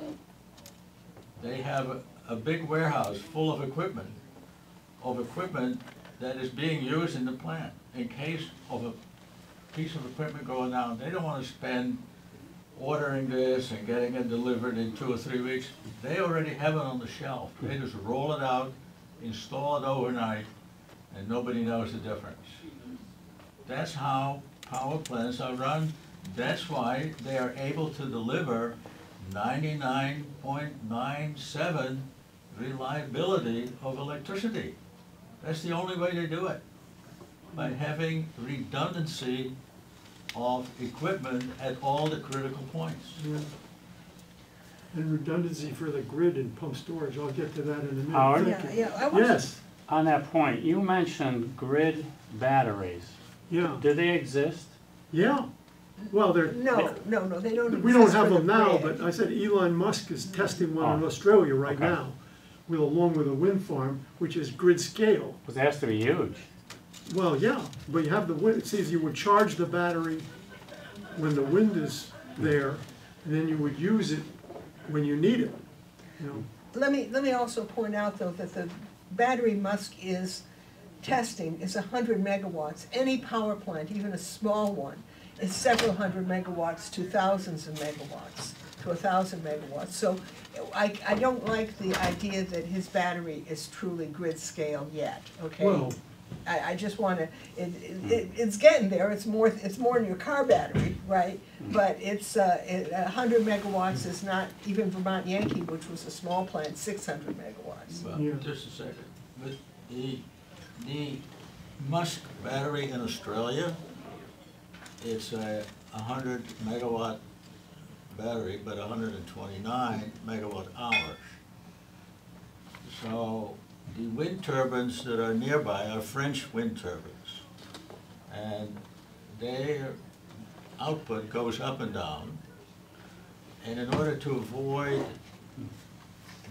they have a, big warehouse full of equipment, of equipment that is being used in the plant. In case of a piece of equipment going down, they don't wanna spend ordering this and getting it delivered in two or three weeks. They already have it on the shelf. They just roll it out, install it overnight, and nobody knows the difference. That's how power plants are run. That's why they are able to deliver ninety-nine point nine seven reliability of electricity. That's the only way to do it, by having redundancy of equipment at all the critical points. Yeah. And redundancy for the grid and pump storage, I'll get to that in a minute. Howard? Yeah, yeah, I Yes, On that point, you mentioned grid batteries. yeah, Do they exist? yeah. Well, they're, no, no, no, they don't we don't have for the them now, grid. but I said Elon Musk is testing one in Oh, Australia right okay. now, with, along with a wind farm, which is grid scale. Because it has to be huge. Well, yeah, but you have the wind, it says you would charge the battery when the wind is there, and then you would use it when you need it, you know. Let me, let me also point out, though, that the battery Musk is testing is hundred megawatts. Any power plant, even a small one, is several hundred megawatts to thousands of megawatts, to a thousand megawatts. So I, I don't like the idea that his battery is truly grid scale yet, okay? Well, I, I just wanna, it, it, it's getting there, it's more, it's more than your car battery, right? But it's, uh, it, a hundred megawatts is not, even Vermont Yankee, which was a small plant, six hundred megawatts. Yeah. Well, just a second. With the, the Musk battery in Australia, it's a hundred megawatt battery, but hundred and twenty-nine megawatt hours. So the wind turbines that are nearby are French wind turbines. And their output goes up and down. And in order to avoid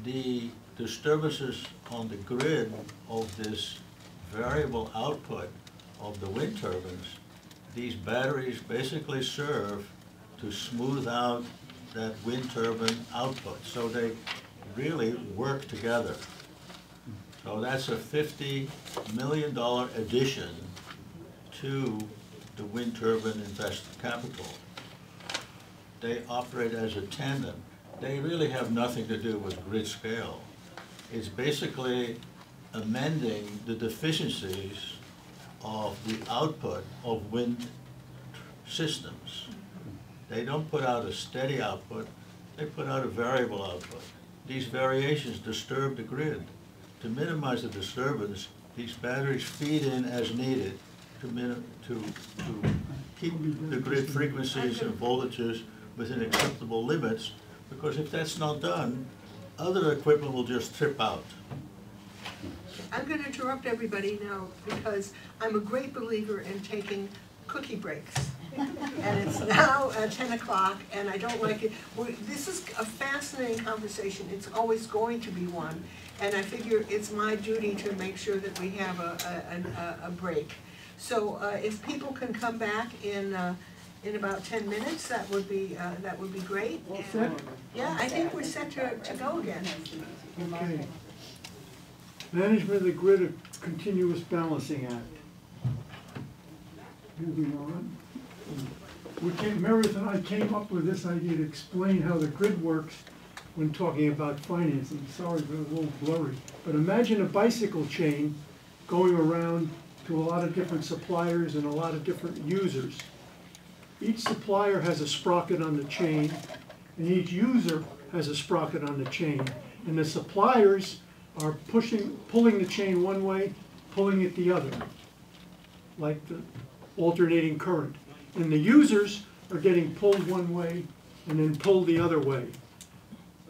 the disturbances on the grid of this variable output of the wind turbines, these batteries basically serve to smooth out that wind turbine output. So they really work together. So that's a fifty million dollar addition to the wind turbine invested capital. They operate as a tandem. They really have nothing to do with grid scale. It's basically amending the deficiencies of the output of wind systems. They don't put out a steady output, they put out a variable output. These variations disturb the grid. To minimize the disturbance, these batteries feed in as needed to to, to keep the grid frequencies and voltages within acceptable limits, because if that's not done, other equipment will just trip out. I'm gonna interrupt everybody now because I'm a great believer in taking cookie breaks. And it's now uh, ten o'clock and I don't like it. This is a fascinating conversation. It's always going to be one. And I figure it's my duty to make sure that we have a, a, a, a break. So uh, if people can come back in, uh, in about ten minutes, that would be, uh, that would be great. set? Yeah, I think we're set to, to go again. Okay. Management of the Grid of Continuous Balancing Act. Moving on. We came, Meredith and I came up with this idea to explain how the grid works when talking about financing. Sorry it a little blurry. But imagine a bicycle chain going around to a lot of different suppliers and a lot of different users. Each supplier has a sprocket on the chain, and each user has a sprocket on the chain. And the suppliers are pushing, pulling the chain one way, pulling it the other, like the alternating current. And the users are getting pulled one way and then pulled the other way.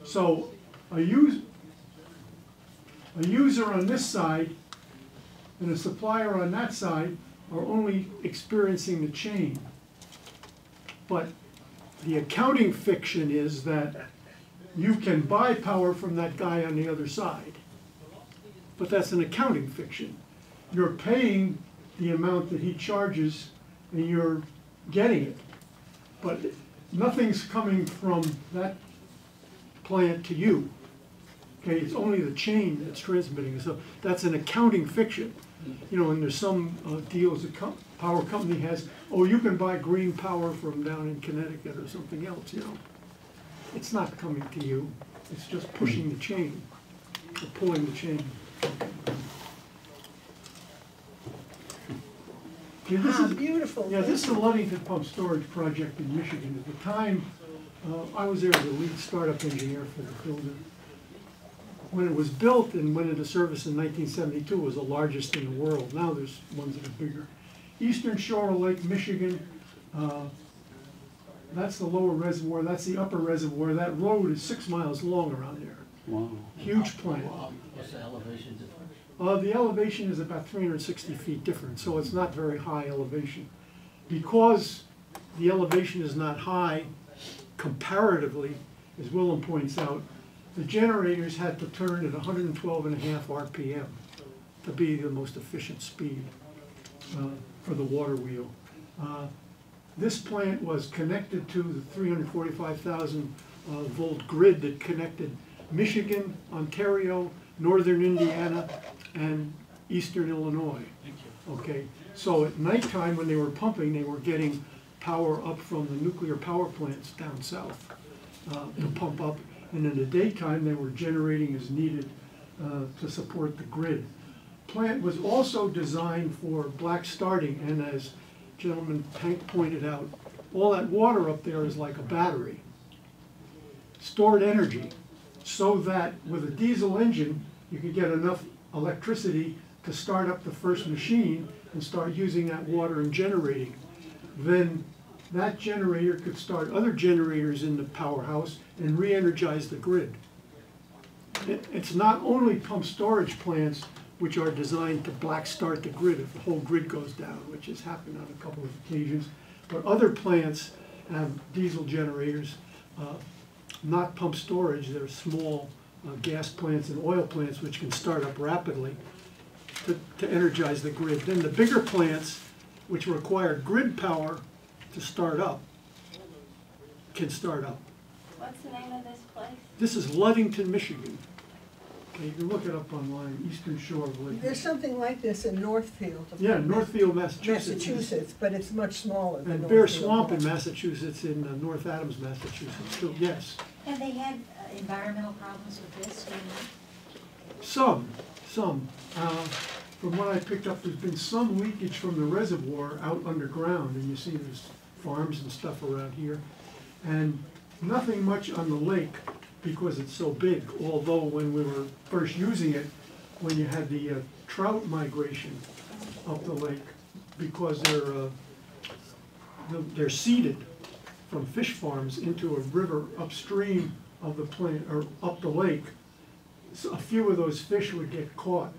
So a use, a user on this side and a supplier on that side are only experiencing the chain. But the accounting fiction is that you can buy power from that guy on the other side. but that's an accounting fiction. You're paying the amount that he charges and you're getting it. But nothing's coming from that plant to you. Okay, it's only the chain that's transmitting, so that's an accounting fiction. You know, and there's some uh, deals that power company has, oh, you can buy green power from down in Connecticut or something else, you know. It's not coming to you, it's just pushing the chain, or pulling the chain. Okay, this Ah, is, beautiful. yeah, this is the Ludington Pump Storage Project in Michigan. At the time, uh, I was there as the lead startup engineer for the building. When it was built and went into service in nineteen seventy-two, it was the largest in the world. Now there's ones that are bigger. Eastern shore of Lake Michigan, uh, that's the lower reservoir, that's the upper reservoir. That road is six miles long around there. Wow. Huge plant. What's the elevation difference? Uh, the elevation is about three hundred and sixty feet different, so it's not very high elevation. Because the elevation is not high comparatively, as Willem points out, the generators had to turn at 112 and a half RPM to be the most efficient speed uh, for the water wheel. Uh, This plant was connected to the three hundred forty-five thousand uh, volt grid that connected Michigan, Ontario, northern Indiana, and eastern Illinois. Thank you. Okay, so at nighttime, when they were pumping, they were getting power up from the nuclear power plants down south uh, to pump up. And in the daytime, they were generating as needed uh, to support the grid. Plant was also designed for black starting, and as gentleman Pank pointed out, all that water up there is like a battery. Stored energy, so that with a diesel engine, you could get enough electricity to start up the first machine and start using that water and generating. Then that generator could start other generators in the powerhouse and re-energize the grid. It, it's not only pump storage plants which are designed to black start the grid if the whole grid goes down, which has happened on a couple of occasions, but other plants have diesel generators, uh, not pump storage, they're small uh, gas plants and oil plants which can start up rapidly to, to energize the grid. Then the bigger plants, which require grid power to start up, can start up. What's the name of this place? This is Ludington, Michigan. Okay, you can look it up online, Eastern Shore of Lake. There's something like this in Northfield. Yeah, Northfield, Massachusetts. Massachusetts, but it's much smaller than And Northfield. Bear Swamp in Massachusetts, in uh, North Adams, Massachusetts, too, yes. Have they had environmental problems with this? Some, some. Uh, From what I picked up, there's been some leakage from the reservoir out underground, and you see there's farms and stuff around here. And nothing much on the lake because it's so big, although when we were first using it, when you had the uh, trout migration up the lake, because they're, uh, they're- they're seeded from fish farms into a river upstream of the plant, or up the lake, so a few of those fish would get caught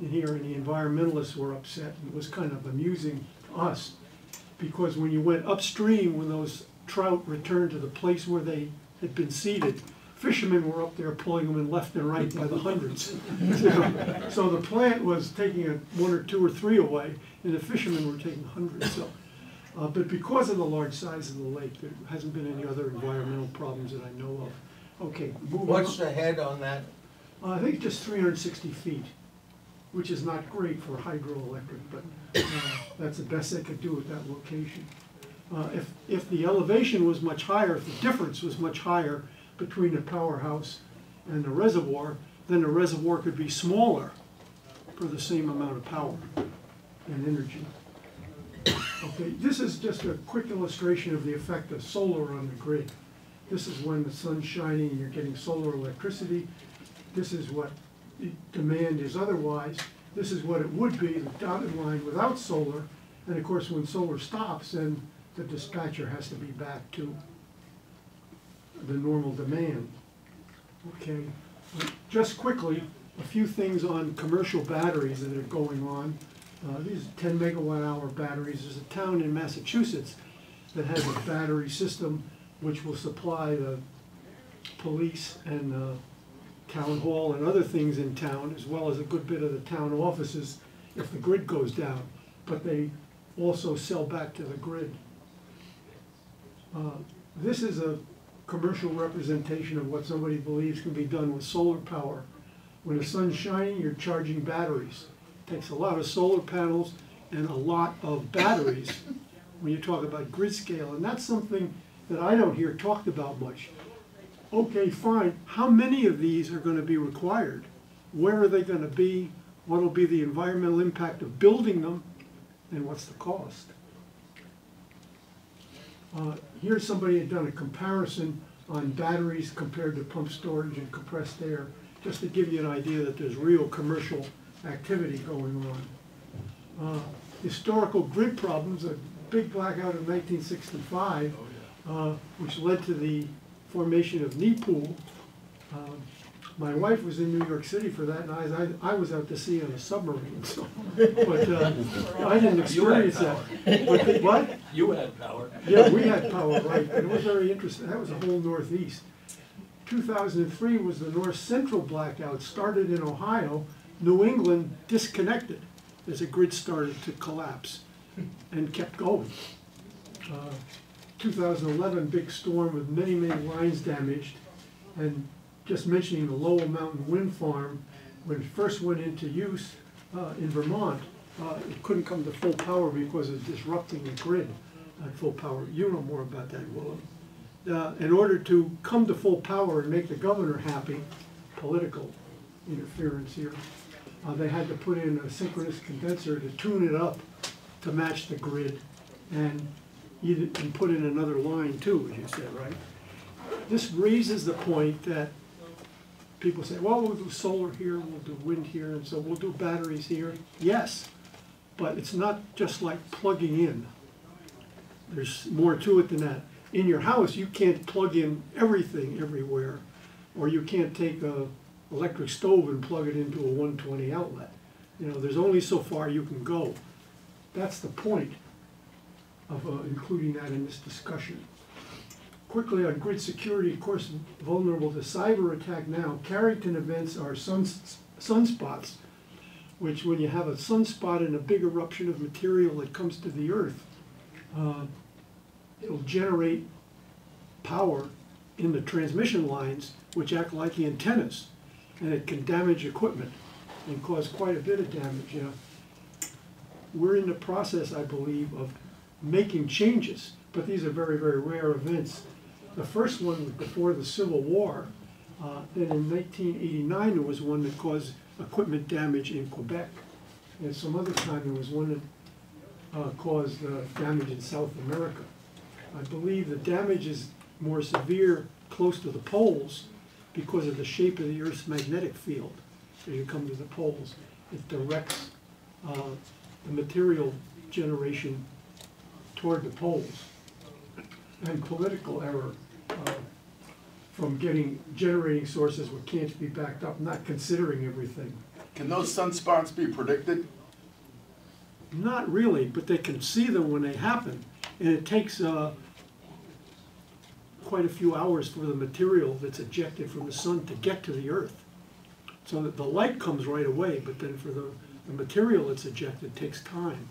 in here, and the environmentalists were upset, it was kind of amusing to us. Because when you went upstream, when those trout returned to the place where they had been seeded, fishermen were up there pulling them in left and right by the hundreds. You So the plant was taking a, one or two or three away, and the fishermen were taking hundreds, so. Uh, but because of the large size of the lake, there hasn't been any other environmental problems that I know of. Okay, moving on. What's the head on that? Uh, I think just three hundred and sixty feet, which is not great for hydroelectric, but uh, that's the best they could do at that location. Uh, If, if the elevation was much higher, if the difference was much higher between the powerhouse and the reservoir, then the reservoir could be smaller for the same amount of power and energy. Okay, this is just a quick illustration of the effect of solar on the grid. This is when the sun's shining and you're getting solar electricity. This is what the demand is otherwise. This is what it would be, the dotted line without solar. And of course, when solar stops, then the dispatcher has to be back to the normal demand. Okay, just quickly, a few things on commercial batteries that are going on. Uh, these are ten megawatt hour batteries. There's a town in Massachusetts that has a battery system which will supply the police and, uh, town hall and other things in town, as well as a good bit of the town offices if the grid goes down. But they also sell back to the grid. Uh, This is a commercial representation of what somebody believes can be done with solar power. When the sun's shining, you're charging batteries. It takes a lot of solar panels and a lot of batteries when you talk about grid scale, and that's something that I don't hear talked about much. Okay, fine, how many of these are gonna be required? Where are they gonna be? What'll be the environmental impact of building them? And what's the cost? Uh, Here's somebody had done a comparison on batteries compared to pump storage and compressed air, just to give you an idea that there's real commercial activity going on. Uh, Historical grid problems, a big blackout in nineteen sixty-five, uh, which led to the formation of NEPOOL. Um, My wife was in New York City for that, and I, I I was out to sea on a submarine, so, but uh, I didn't experience that. But the- What? You had power. Yeah, we had power, right, and it was very interesting, that was the whole Northeast. Two thousand and three was the North Central blackout, started in Ohio, New England disconnected as the grid started to collapse and kept going. Uh, Two thousand eleven, big storm with many, many lines damaged, and just mentioning the Lowell Mountain Wind Farm, when it first went into use uh, in Vermont, uh, it couldn't come to full power because of disrupting the grid at full power. You know more about that, Willem. Uh, In order to come to full power and make the governor happy, political interference here, uh, they had to put in a synchronous condenser to tune it up to match the grid and either, and put in another line too, as you said, right? This raises the point that people say, well, we'll do solar here, we'll do wind here, and so we'll do batteries here. Yes, but it's not just like plugging in. There's more to it than that. In your house, you can't plug in everything everywhere, or you can't take a electric stove and plug it into a one twenty outlet. You know, there's only so far you can go. That's the point of uh, including that in this discussion. Quickly on grid security, of course, vulnerable to cyber attack now. Carrington events are suns, sunspots, which when you have a sunspot and a big eruption of material that comes to the earth, uh, it'll generate power in the transmission lines, which act like the antennas, and it can damage equipment and cause quite a bit of damage, you know. We're in the process, I believe, of making changes, but these are very, very rare events. The first one was before the Civil War. Uh, Then in nineteen eighty-nine, there was one that caused equipment damage in Quebec. And some other time, there was one that uh, caused uh, damage in South America. I believe the damage is more severe close to the poles because of the shape of the Earth's magnetic field. As you come to the poles, it directs uh, the material generation toward the poles. And political error uh, from getting, generating sources which can't be backed up, not considering everything. Can those sunspots be predicted? Not really, but they can see them when they happen. And it takes uh, quite a few hours for the material that's ejected from the sun to get to the earth. So that the light comes right away, but then for the, the material that's ejected takes time.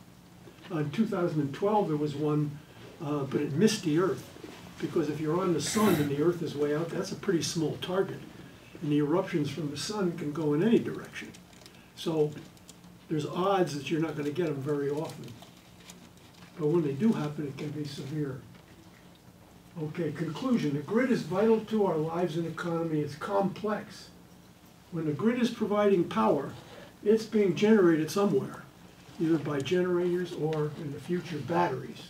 Uh, In 2012, there was one, uh, but it missed the earth. Because if you're on the sun and the earth is way out, that's a pretty small target. And the eruptions from the sun can go in any direction. So there's odds that you're not gonna get them very often. But when they do happen, it can be severe. Okay, conclusion, the grid is vital to our lives and economy, it's complex. When the grid is providing power, it's being generated somewhere, either by generators or, in the future, batteries.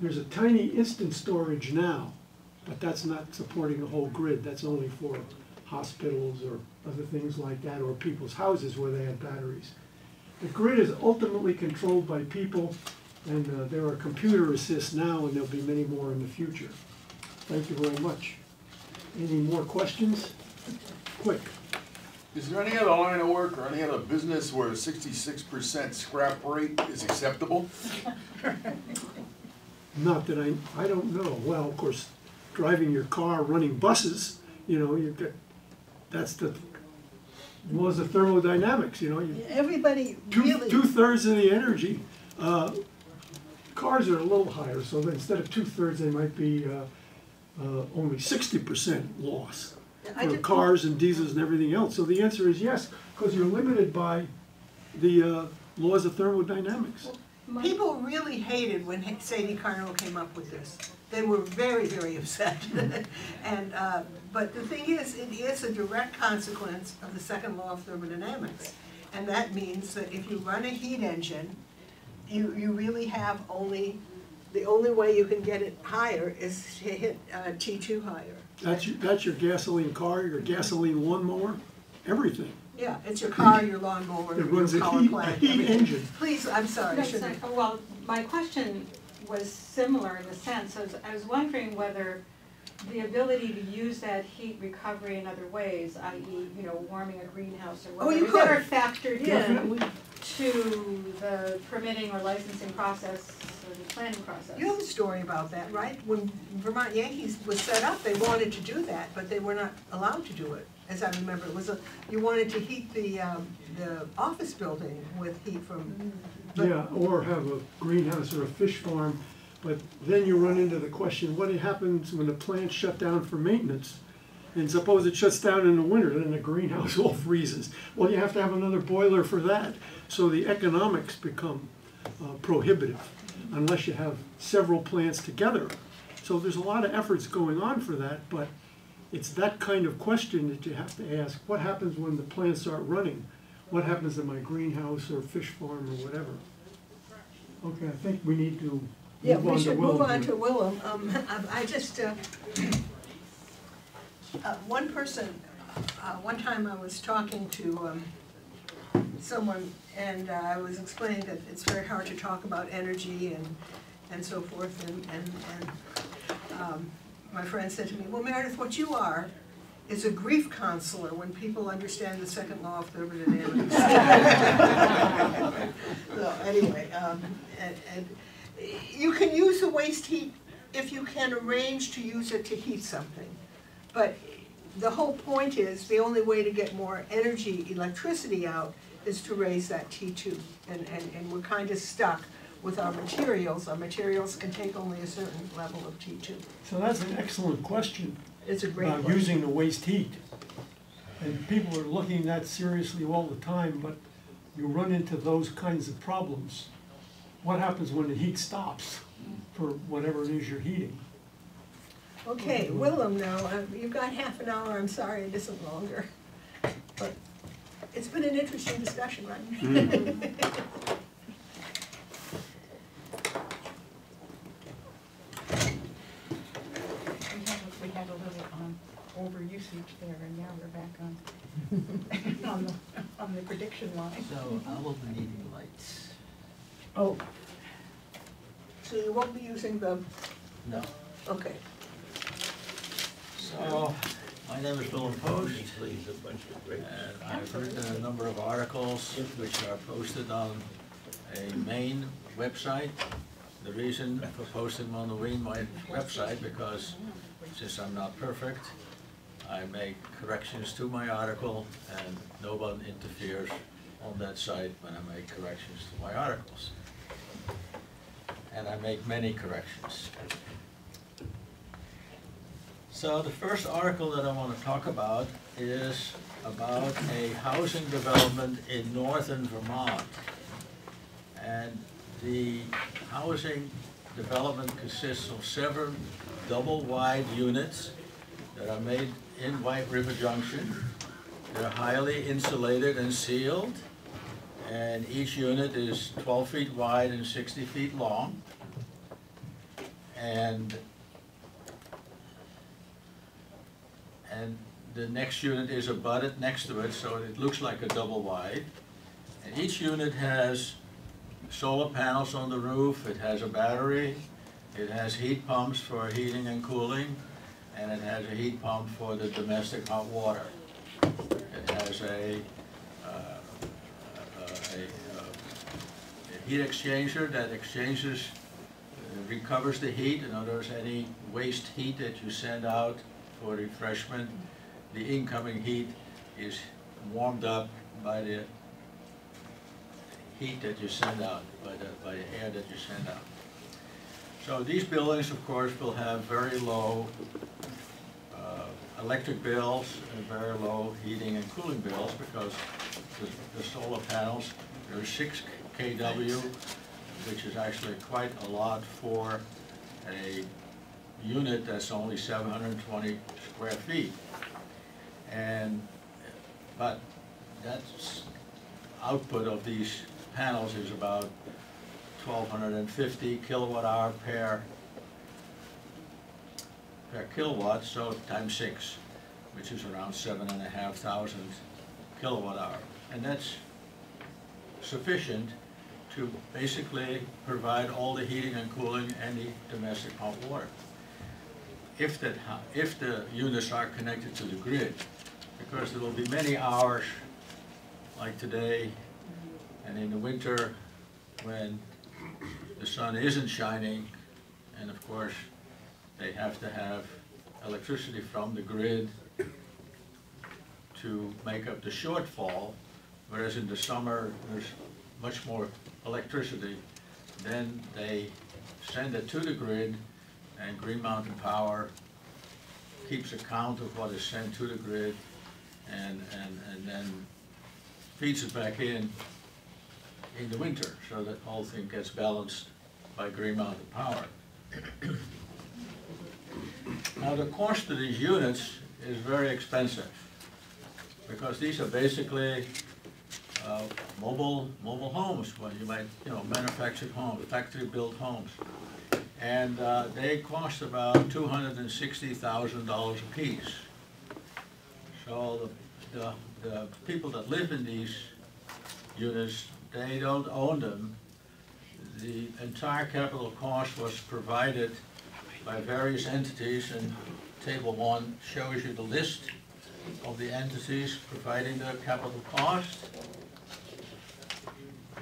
There's a tiny instant storage now, but that's not supporting the whole grid, that's only for hospitals or other things like that, or people's houses where they have batteries. The grid is ultimately controlled by people, and uh, there are computer assists now, and there'll be many more in the future. Thank you very much. Any more questions? Quick. Is there any other line of work or any other business where a sixty-six percent scrap rate is acceptable? Not that I, I don't know. Well, of course, driving your car, running buses, you know, you've got that's the laws of thermodynamics, you know, you, Everybody two, really. two-thirds of the energy, uh, cars are a little higher, so instead of two-thirds, they might be, uh, uh, only sixty percent loss I for cars and diesels and everything else. So the answer is yes, because you're limited by the, uh, laws of thermodynamics. People really hated when Sadi Carnot came up with this. They were very, very upset. And, uh, but the thing is, it is a direct consequence of the second law of thermodynamics. And that means that if you run a heat engine, you, you really have only, the only way you can get it higher is to hit uh, T two higher. That's, your- that's your gasoline car, your gasoline lawnmower, everything. Yeah, it's your car, your lawnmower, It your runs a power heat, a plant, heat everything. engine. Please, I'm sorry, I No, shouldn't. so- Well, my question was similar in the sense, I was, I was wondering whether the ability to use that heat recovery in other ways, i.e., you know, warming a greenhouse or Oh, you whatever, is could. ever factored in Definitely. To the permitting or licensing process or the planning process? You have a story about that, right? When Vermont Yankees was set up, they wanted to do that, but they were not allowed to do it, as I remember. It was a, you wanted to heat the, um, the office building with heat from, Yeah, or have a greenhouse or a fish farm, but then you run into the question, what happens when the plant shut down for maintenance? And suppose it shuts down in the winter, then the greenhouse all freezes. Well, you have to have another boiler for that, so the economics become uh, prohibitive unless you have several plants together. So there's a lot of efforts going on for that, but it's that kind of question that you have to ask. What happens when the plants aren't running? What happens in my greenhouse or fish farm or whatever? Okay, I think we need to yeah, move we on to should move on to Willem. Um, I I just, uh, uh, one person, uh, one time I was talking to, um, someone, and uh, I was explaining that it's very hard to talk about energy and, and so forth, and, and, and, um, my friend said to me, well, Meredith, what you are is a grief counselor when people understand the second law of thermodynamics. So, anyway, um, and, and you can use the waste heat if you can arrange to use it to heat something. But the whole point is, the only way to get more energy, electricity out is to raise that T two. And, and, and we're kind of stuck with our materials. Our materials can take only a certain level of T two. So that's an excellent question It's a great about using the waste heat. And people are looking at that seriously all the time, but you run into those kinds of problems. What happens when the heat stops for whatever it is you're heating? Okay, Willem now, uh, you've got half an hour, I'm sorry it isn't longer. But it's been an interesting discussion, right? We had, a- we had a little, um, overusage there, and now we're back on, on the, on the prediction line. So I will be needing lights. Oh. So you won't be using them? No. okay. So, my name is Willem Post, and I've written a number of articles which are posted on a main website. The reason for posting them on the main website, because since I'm not perfect, I make corrections to my article and no one interferes on that site when I make corrections to my articles. And I make many corrections. So the first article that I want to talk about is about a housing development in northern Vermont. And the housing development consists of seven double-wide units that are made in White River Junction. They're highly insulated and sealed, and each unit is twelve feet wide and sixty feet long. And and the next unit is abutted next to it, so it looks like a double wide. And each unit has solar panels on the roof, it has a battery, it has heat pumps for heating and cooling, and it has a heat pump for the domestic hot water. It has a, uh, a, a, a heat exchanger that exchanges, uh, recovers the heat, in other words, any waste heat that you send out for refreshment, the incoming heat is warmed up by the heat that you send out, by the, by the air that you send out. So these buildings, of course, will have very low uh, electric bills and very low heating and cooling bills because the, the solar panels, they're six KW, which is actually quite a lot for a unit that's only seven hundred and twenty square feet. And, but that's, output of these panels is about twelve hundred and fifty kilowatt hour per, per kilowatt, so times six, which is around seven and a half thousand kilowatt hour. And that's sufficient to basically provide all the heating and cooling and the domestic hot water. If that, if the units are connected to the grid, because there will be many hours, like today, and in the winter, when the sun isn't shining, and of course, they have to have electricity from the grid to make up the shortfall, whereas in the summer, there's much more electricity, then they send it to the grid, and Green Mountain Power keeps account of what is sent to the grid, and, and, and then feeds it back in in the winter, so that whole thing gets balanced by Green Mountain Power. Now, the cost of these units is very expensive, because these are basically uh, mobile, mobile homes, well, you might, you know, manufactured homes, factory-built homes. And uh, they cost about two hundred and sixty thousand dollars a piece. So the, the, the people that live in these units, they don't own them. The entire capital cost was provided by various entities, and table one shows you the list of the entities providing the capital cost.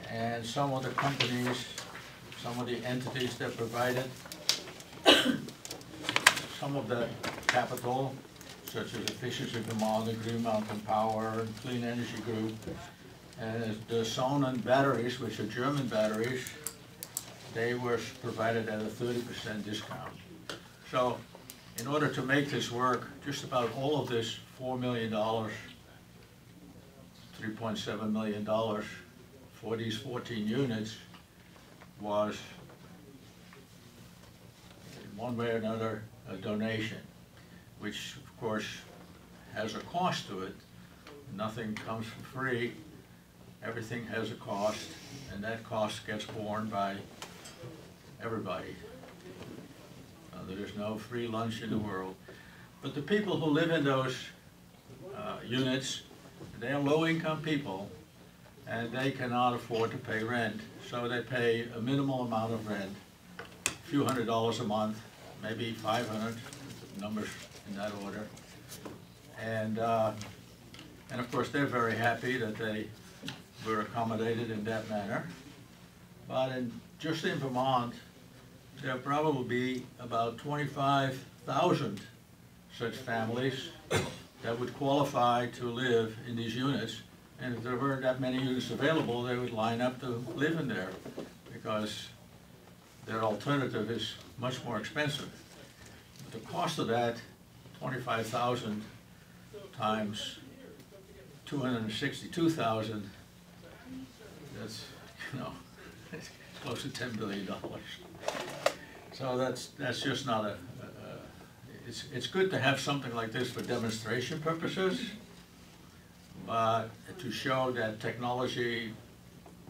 And some of the companies, some of the entities that provided some of the capital, such as Efficiency Vermont, and Green Mountain Power, and Clean Energy Group, and the Sonnen batteries, which are German batteries, they were provided at a thirty percent discount. So, in order to make this work, just about all of this four million dollars, three point seven million dollars for these fourteen units was in one way or another, a donation, which of course has a cost to it. Nothing comes for free, everything has a cost, and that cost gets borne by everybody. Uh, There is no free lunch in the world. But the people who live in those uh, units, they are low-income people, and they cannot afford to pay rent. So they pay a minimal amount of rent, a few hundred dollars a month, maybe five hundred, numbers in that order. And, uh, and of course, they're very happy that they were accommodated in that manner. But in, just in Vermont, there probably be about twenty-five thousand such families that would qualify to live in these units. And if there weren't that many units available, they would line up to live in there because their alternative is much more expensive. The cost of that, twenty-five thousand times two hundred and sixty-two thousand, that's, you know, close to ten billion dollars. So that's, that's just not a, a- a- it's, it's good to have something like this for demonstration purposes, but to show that technology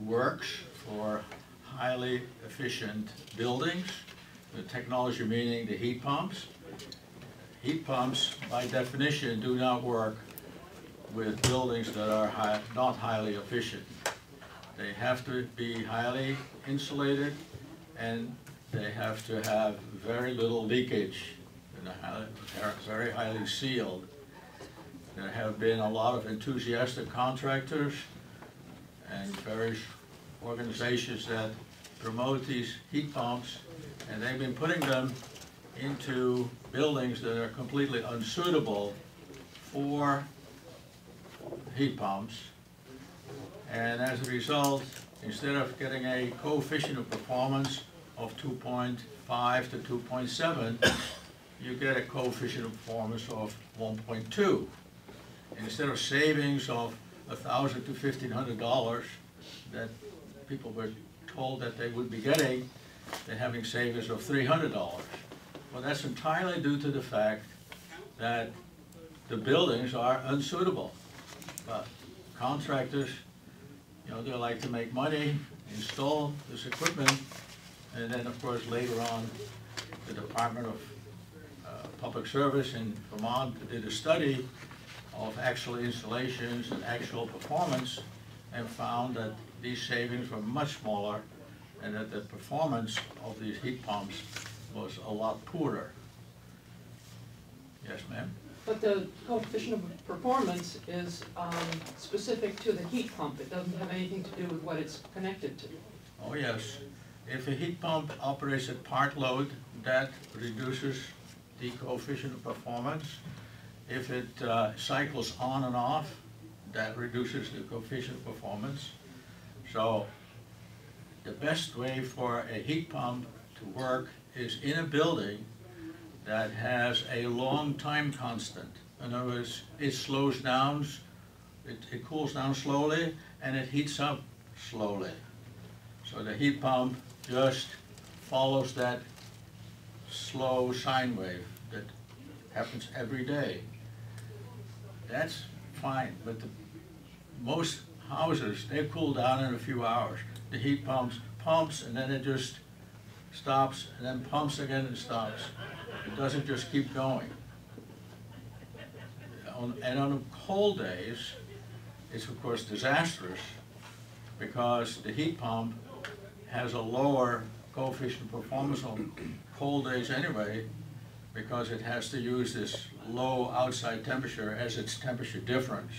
works for highly efficient buildings, the technology meaning the heat pumps. Heat pumps, by definition, do not work with buildings that are hi- not highly efficient. They have to be highly insulated, and they have to have very little leakage, and very highly sealed. There have been a lot of enthusiastic contractors and various organizations that promote these heat pumps, and they've been putting them into buildings that are completely unsuitable for heat pumps. And as a result, instead of getting a coefficient of performance of two point five to two point seven, you get a coefficient of performance of one point two. Instead of savings of a thousand to fifteen hundred dollars that people were told that they would be getting, they're having savings of three hundred dollars. Well, that's entirely due to the fact that the buildings are unsuitable. But contractors, you know, they like to make money, install this equipment, and then, of course, later on, the Department of uh, Public Service in Vermont did a study of actual installations and actual performance, and found that these savings were much smaller, and that the performance of these heat pumps was a lot poorer. Yes, ma'am? But the coefficient of performance is um, specific to the heat pump. It doesn't have anything to do with what it's connected to. Oh, yes. If a heat pump operates at part load, that reduces the coefficient of performance. If it uh, cycles on and off, that reduces the coefficient performance. So the best way for a heat pump to work is in a building that has a long time constant. In other words, it slows down, it, it cools down slowly, and it heats up slowly. So the heat pump just follows that slow sine wave that happens every day. That's fine, but the, most houses, they cool down in a few hours. The heat pumps, pumps, and then it just stops, and then pumps again and stops. It doesn't just keep going. And on cold days, it's of course disastrous because the heat pump has a lower coefficient of performance on cold days anyway because it has to use this low outside temperature as its temperature difference.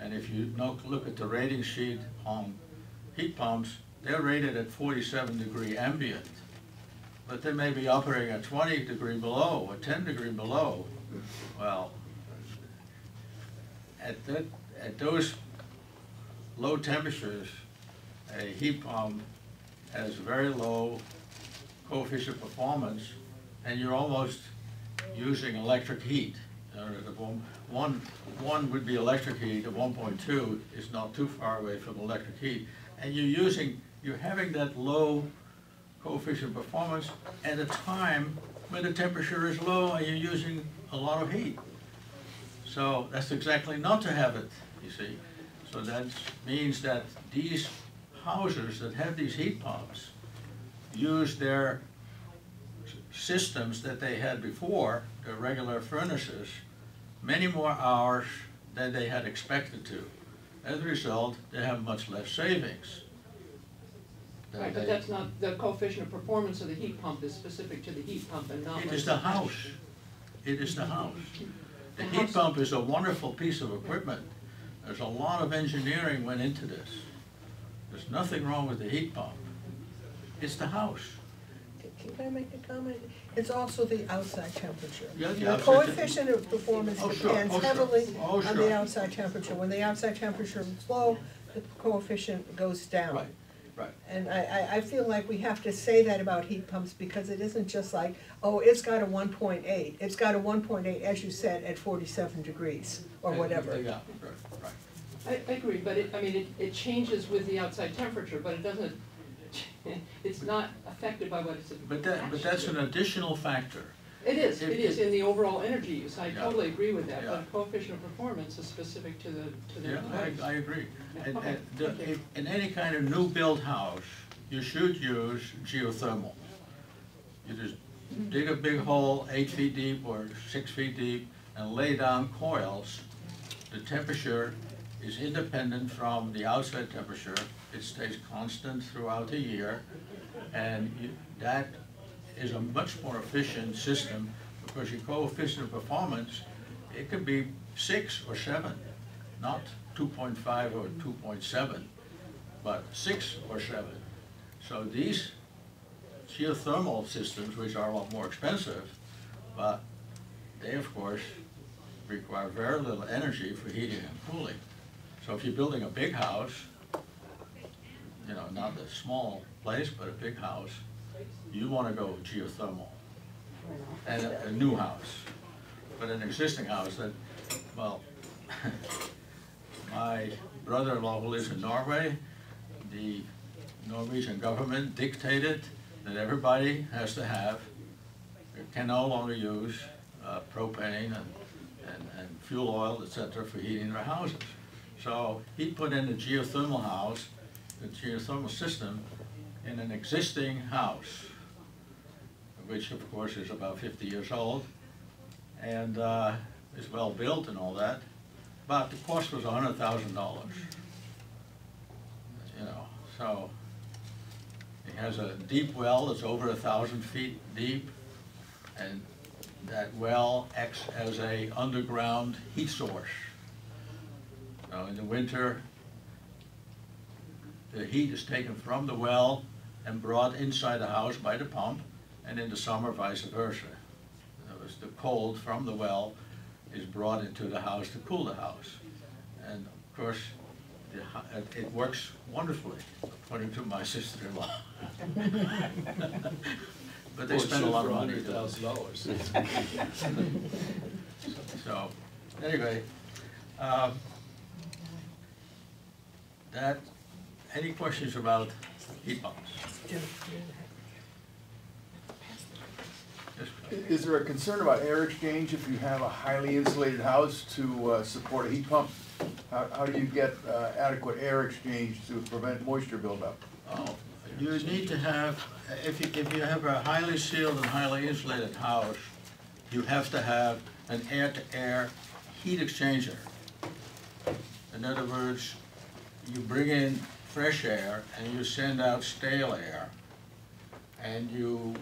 And if you look at the rating sheet on heat pumps, they're rated at forty-seven degree ambient. But they may be operating at twenty degree below, or ten degree below. Well, at that, at those low temperatures, a heat pump has very low coefficient performance, and you're almost using electric heat. One, one, would be electric heat, point two is not too far away from electric heat. And you're using, you're having that low coefficient performance at a time when the temperature is low and you're using a lot of heat. So that's exactly not to have it, you see. So that means that these houses that have these heat pumps use their systems that they had before, the regular furnaces, many more hours than they had expected to. As a result, they have much less savings. Right, but they- that's not, the coefficient of performance of the heat pump is specific to the heat pump and not. It what is the house. It is the house. The heat pump is a wonderful piece of equipment. There's a lot of engineering went into this. There's nothing wrong with the heat pump. It's the house. Can I make a comment? It's also the outside temperature. Yeah, the The outside tem- coefficient of performance Oh, sure. depends Oh, sure. heavily Oh, on sure. the outside temperature. When the outside temperature is low, the coefficient goes down. Right, right. And I, I, I feel like we have to say that about heat pumps because it isn't just like, oh, it's got a one point eight. It's got a one point eight, as you said, at forty-seven degrees or whatever. Yeah, right, right. I, I agree, but it, I mean, it, it changes with the outside temperature, but it doesn't, it's not affected by what it's But that, but that's an additional factor. It is, if- it is in the overall energy use, I Yeah. totally agree with that, Yeah. but coefficient of performance is specific to the, to the Yeah. I, I agree. And, Okay, and the- if- in any kind of new built house, you should use geothermal. You just dig a big hole, eight feet deep or six feet deep, and lay down coils. The temperature is independent from the outside temperature. It stays constant throughout the year. And you, that is a much more efficient system because your coefficient of performance, it could be six or seven, not two point five or two point seven, but six or seven. So these geothermal systems, which are a lot more expensive, but they of course require very little energy for heating and cooling. So if you're building a big house, you know, not a small place, but a big house, you wanna go geothermal. And a, a new house, but an existing house that, well, my brother-in-law who lives in Norway, the Norwegian government dictated that everybody has to have, can no longer use uh, propane and, and, and fuel oil, etc., for heating their houses. So he put in a geothermal house, a geothermal system in an existing house, which of course is about fifty years old, and uh, is well-built and all that, but the cost was hundred thousand dollars. You know, so, it has a deep well that's over a thousand feet deep, and that well acts as a underground heat source. So in the winter, the heat is taken from the well and brought inside the house by the pump, and in the summer vice versa. In other the cold from the well is brought into the house to cool the house. And of course, the it- it works wonderfully, according to my sister-in-law. But they spend a lot of money. dollars. So, anyway, um, that, any questions about heat pumps? Yes. Is there a concern about air exchange if you have a highly insulated house to uh, support a heat pump? How, how do you get uh, adequate air exchange to prevent moisture buildup? Oh, You need to have, if you, if you have a highly sealed and highly insulated house, you have to have an air-to-air heat exchanger. In other words, you bring in fresh air and you send out stale air. And you,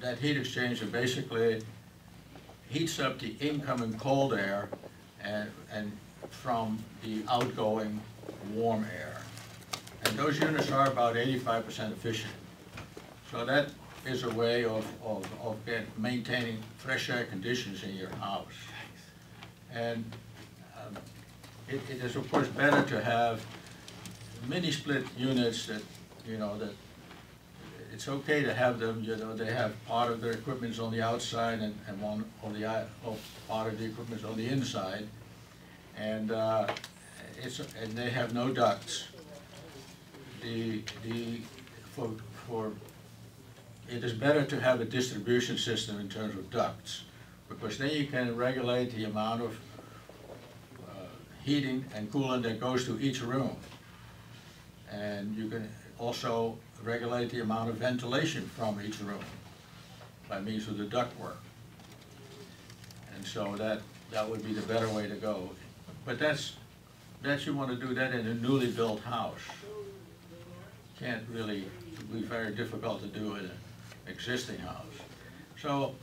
that heat exchanger basically heats up the incoming cold air and, and from the outgoing warm air. And those units are about eighty-five percent efficient. So that is a way of, of, of get, maintaining fresh air conditions in your house. And, um, it, it is of course better to have mini-split units that, you know, that, it's okay to have them, you know, they have part of their equipment's on the outside and, and one on the, oh, part of the equipment's on the inside. And, uh, it's, and they have no ducts the, the, for, for, it is better to have a distribution system in terms of ducts, because then you can regulate the amount of uh, heating and cooling that goes to each room. And you can also regulate the amount of ventilation from each room by means of the ductwork. And so that, that would be the better way to go. But that's, that you want to do that in a newly built house can't really, be very difficult to do in an existing house. So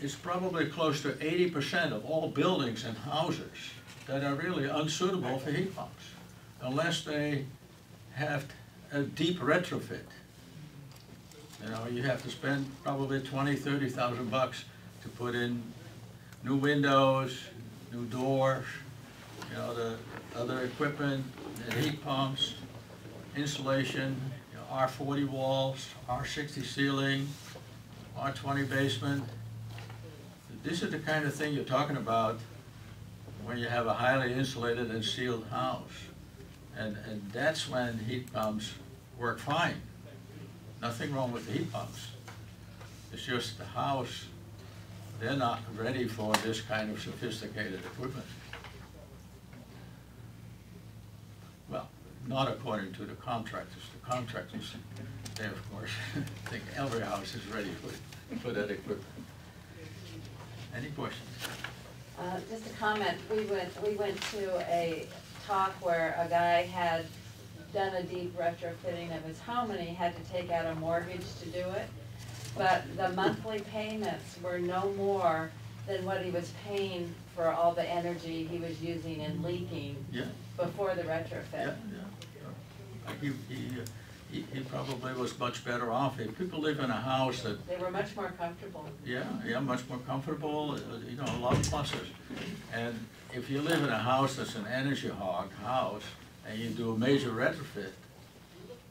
it's probably close to eighty percent of all buildings and houses that are really unsuitable for heat pumps, unless they have a deep retrofit. You know, you have to spend probably twenty, thirty thousand bucks to put in new windows, new doors, you know, the other equipment, the heat pumps, insulation, you know, R forty walls, R sixty ceiling, R twenty basement. This is the kind of thing you're talking about when you have a highly insulated and sealed house. And, and that's when heat pumps work fine. Nothing wrong with the heat pumps. It's just the house, they're not ready for this kind of sophisticated equipment. Well, not according to the contractors. The contractors, they of course think every house is ready for, for that equipment. Any questions? Uh, just a comment, we went, we went to a talk where a guy had done a deep retrofitting of his home and he had to take out a mortgage to do it. But the monthly payments were no more than what he was paying for all the energy he was using and leaking Yeah, before the yeah, retrofit. yeah. Uh, He, he, uh, he, he probably was much better off. If people live in a house that They were much more comfortable. yeah, yeah, much more comfortable, uh, you know, a lot of pluses. And if you live in a house that's an energy hog house, and you do a major retrofit,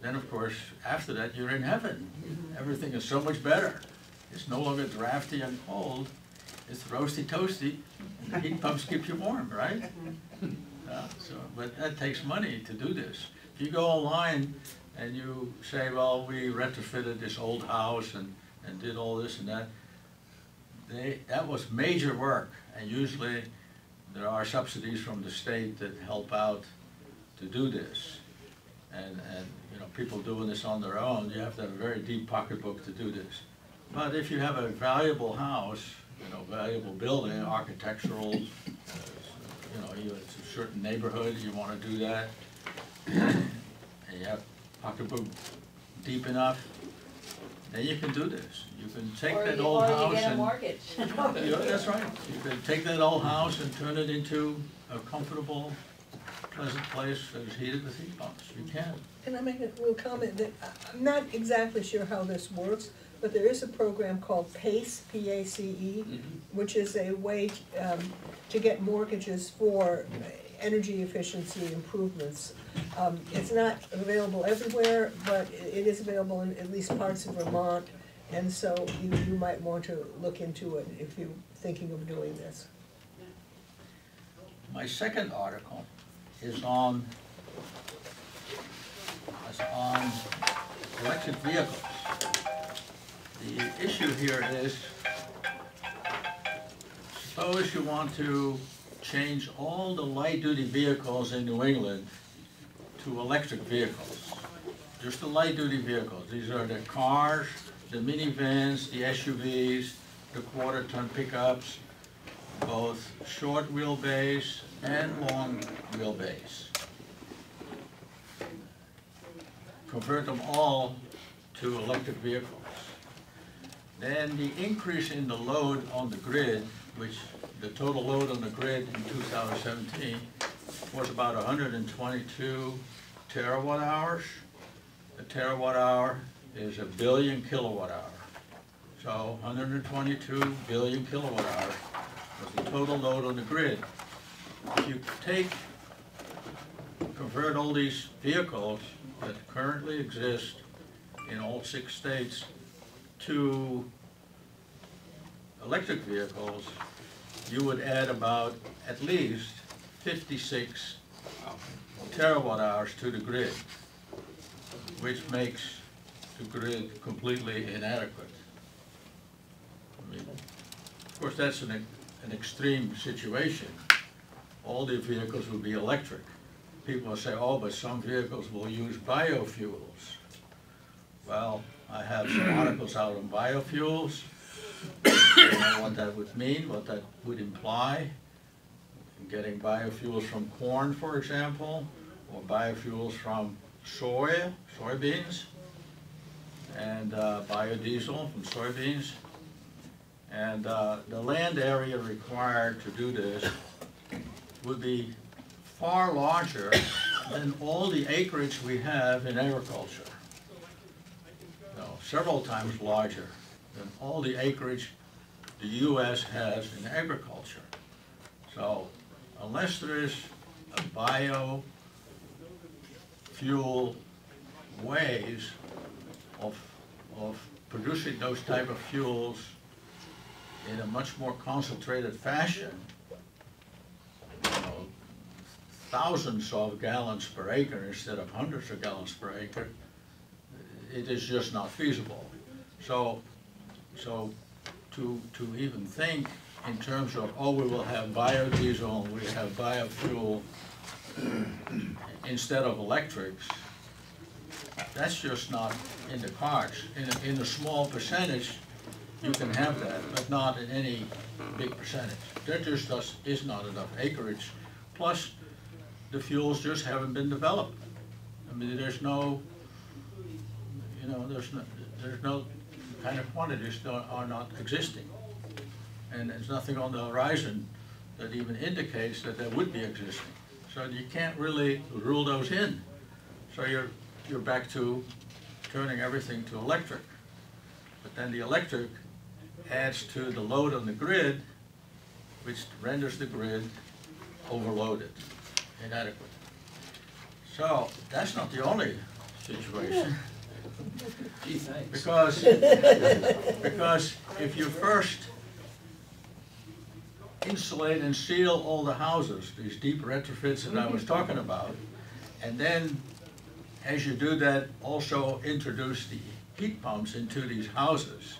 then of course, after that, you're in heaven. Everything is so much better. It's no longer drafty and cold, it's roasty toasty, and the heat pumps keep you warm, right? Uh, So, but that takes money to do this. If you go online and you say, well, we retrofitted this old house and, and did all this and that, they, that was major work, and usually there are subsidies from the state that help out to do this. And, and, you know, people doing this on their own, you have to have a very deep pocketbook to do this. But if you have a valuable house, you know, valuable building, architectural, uh, you know, you, a certain neighborhood, you wanna do that, and you have pocketbook deep enough, then you can do this. You can take Or that you, old or house you get a and. mortgage. Yeah, that's right. You can take that old house and turn it into a comfortable, pleasant place that is heated with heat pumps. You can. Can I make a little comment that, I- I'm not exactly sure how this works, but there is a program called PACE, P-A-C-E, which is a way um, to get mortgages for energy efficiency improvements. Um, It's not available everywhere, but it is available in at least parts of Vermont, and so you, you might want to look into it if you're thinking of doing this. My second article is on, is on electric vehicles. The issue here is, suppose you want to change all the light-duty vehicles in New England to electric vehicles. Just the light-duty vehicles. These are the cars, the minivans, the SUVs, the quarter-ton pickups, both short wheelbase and long wheelbase. Convert them all to electric vehicles. Then the increase in the load on the grid, which the total load on the grid in 2017 was about 122 terawatt hours. A terawatt hour is a billion kilowatt hour. So 122 billion kilowatt hours was the total load on the grid. If you take, convert all these vehicles that currently exist in all six states to electric vehicles, you would add about at least 56 terawatt hours to the grid, which makes the grid completely inadequate. I mean, of course, that's an, an extreme situation. All the vehicles will be electric. People will say, oh, but some vehicles will use biofuels. Well, I have some articles out on biofuels. I don't know what that would mean, what that would imply. Getting biofuels from corn, for example, or biofuels from soy, soybeans, and uh, biodiesel from soybeans. And uh, the land area required to do this would be far larger than all the acreage we have in agriculture. No, several times larger than all the acreage the US has in agriculture. So unless there is a biofuel ways of, of producing those type of fuels in a much more concentrated fashion, you know, thousands of gallons per acre instead of hundreds of gallons per acre, it is just not feasible. So, so to, to even think in terms of, oh, we will have biodiesel, we have biofuel instead of electrics, that's just not in the cards. In a, in a small percentage, you can have that, but not in any big percentage. There just does, is not enough acreage. Plus, the fuels just haven't been developed. I mean, there's no, you know, there's no, there's no kind of quantities that are not existing. And there's nothing on the horizon that even indicates that there would be existing. So you can't really rule those in. So you're, you're back to turning everything to electric. But then the electric adds to the load on the grid, which renders the grid overloaded, inadequate. So that's not the only situation. Gee. Because, because if you first insulate and seal all the houses, these deep retrofits that I was talking about, and then as you do that, also introduce the heat pumps into these houses,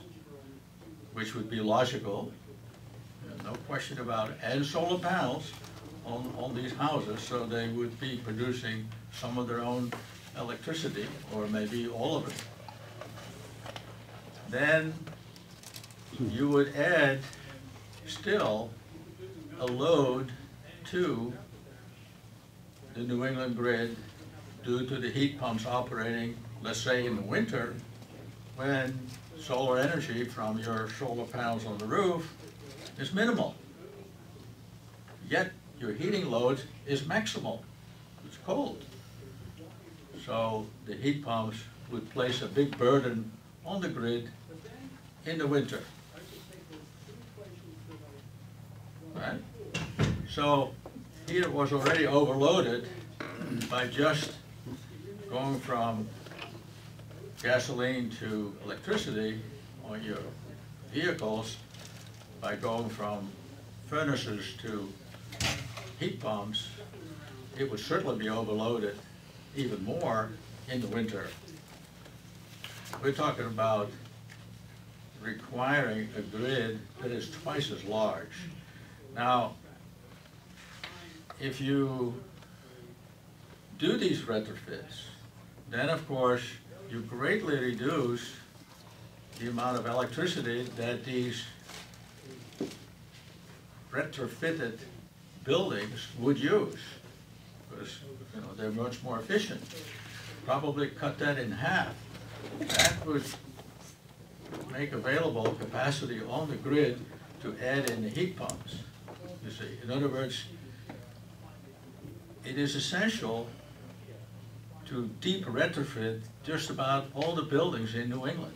which would be logical, no question about it, and solar panels on, on these houses, so they would be producing some of their own electricity, or maybe all of it. Then you would add still a load to the New England grid due to the heat pumps operating, let's say in the winter, when solar energy from your solar panels on the roof is minimal. Yet your heating load is maximal, it's cold. So the heat pumps would place a big burden on the grid in the winter. Right? So it was already overloaded by just going from gasoline to electricity on your vehicles, by going from furnaces to heat pumps, it would certainly be overloaded even more in the winter. We're talking about requiring a grid that is twice as large. Now, if you do these retrofits, then of course you greatly reduce the amount of electricity that these retrofitted buildings would use. Because, you know, they're much more efficient. Probably cut that in half. That would make available capacity on the grid to add in the heat pumps, you see. In other words, it is essential to deep retrofit just about all the buildings in New England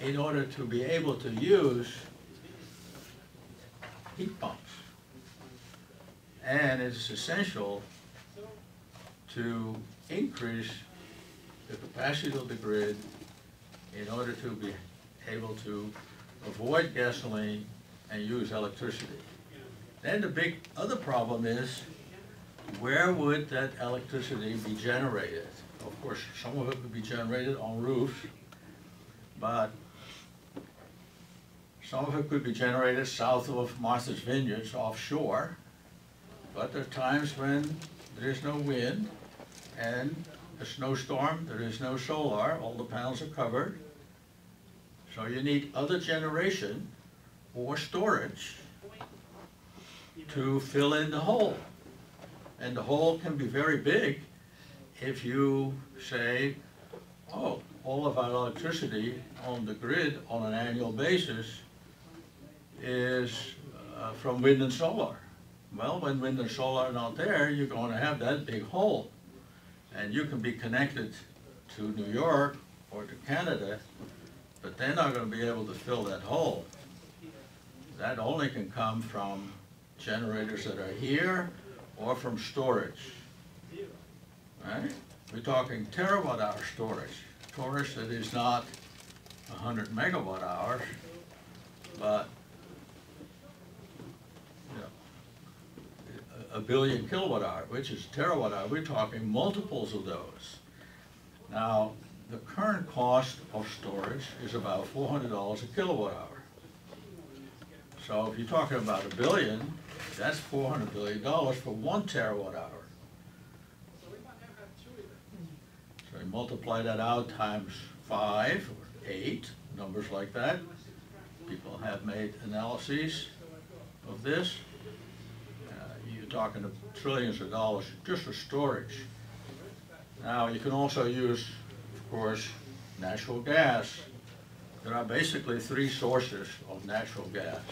in order to be able to use heat pumps. And it's essential to increase the capacity of the grid in order to be able to avoid gasoline and use electricity. Then the big other problem is, where would that electricity be generated? Of course, some of it would be generated on roofs, but some of it could be generated south of Martha's Vineyards offshore. But there are times when there is no wind and a snowstorm, there is no solar, all the panels are covered. So you need other generation or storage to fill in the hole. And the hole can be very big if you say, oh, all of our electricity on the grid on an annual basis is uh, from wind and solar. Well, when wind and solar are not there, you're going to have that big hole. And you can be connected to New York or to Canada, but they're not going to be able to fill that hole. That only can come from generators that are here or from storage. Right? We're talking terawatt hour storage. Storage that is not 100 megawatt hours, but a billion kilowatt hour, which is terawatt hour. We're talking multiples of those. Now, the current cost of storage is about $400 a kilowatt hour. So if you're talking about a billion, that's $400 billion for one terawatt hour. So you multiply that out times five or eight, numbers like that. People have made analyses of this. Uh, You're talking of trillions of dollars just for storage. Now, you can also use, of course, natural gas. There are basically three sources of natural gas.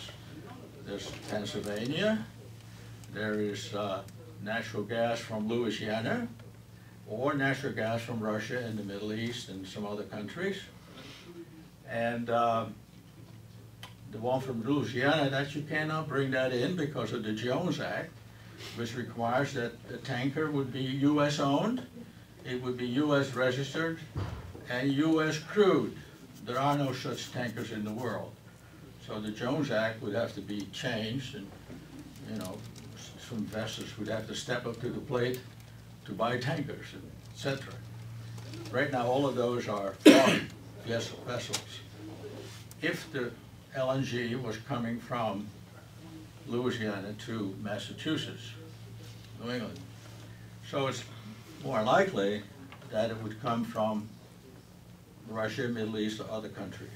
There's Pennsylvania, there is uh, natural gas from Louisiana, or natural gas from Russia and the Middle East and some other countries. And um, the one from Louisiana, that you cannot bring that in because of the Jones Act, which requires that the tanker would be US owned, it would be US registered, and US crewed. There are no such tankers in the world. So the Jones Act would have to be changed and, you know, investors would have to step up to the plate to buy tankers, et cetera. Right now, all of those are foreign ves- vessels. If the LNG was coming from Louisiana to Massachusetts, New England, so it's more likely that it would come from Russia, Middle East, or other countries.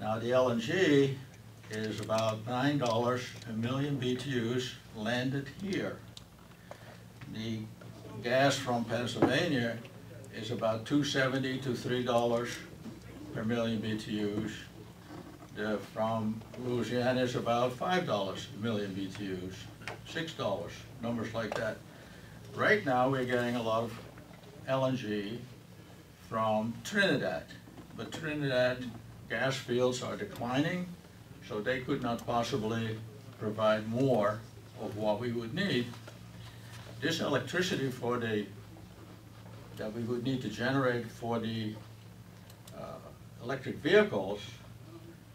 Now, the LNG is about nine dollars a million BTUs landed here. The gas from Pennsylvania is about two seventy to three dollars per million BTUs. The, from Louisiana is about five dollars a million BTUs, six dollars, numbers like that. Right now, we're getting a lot of LNG from Trinidad, but Trinidad gas fields are declining, so they could not possibly provide more of what we would need. This electricity for the, that we would need to generate for the uh, electric vehicles,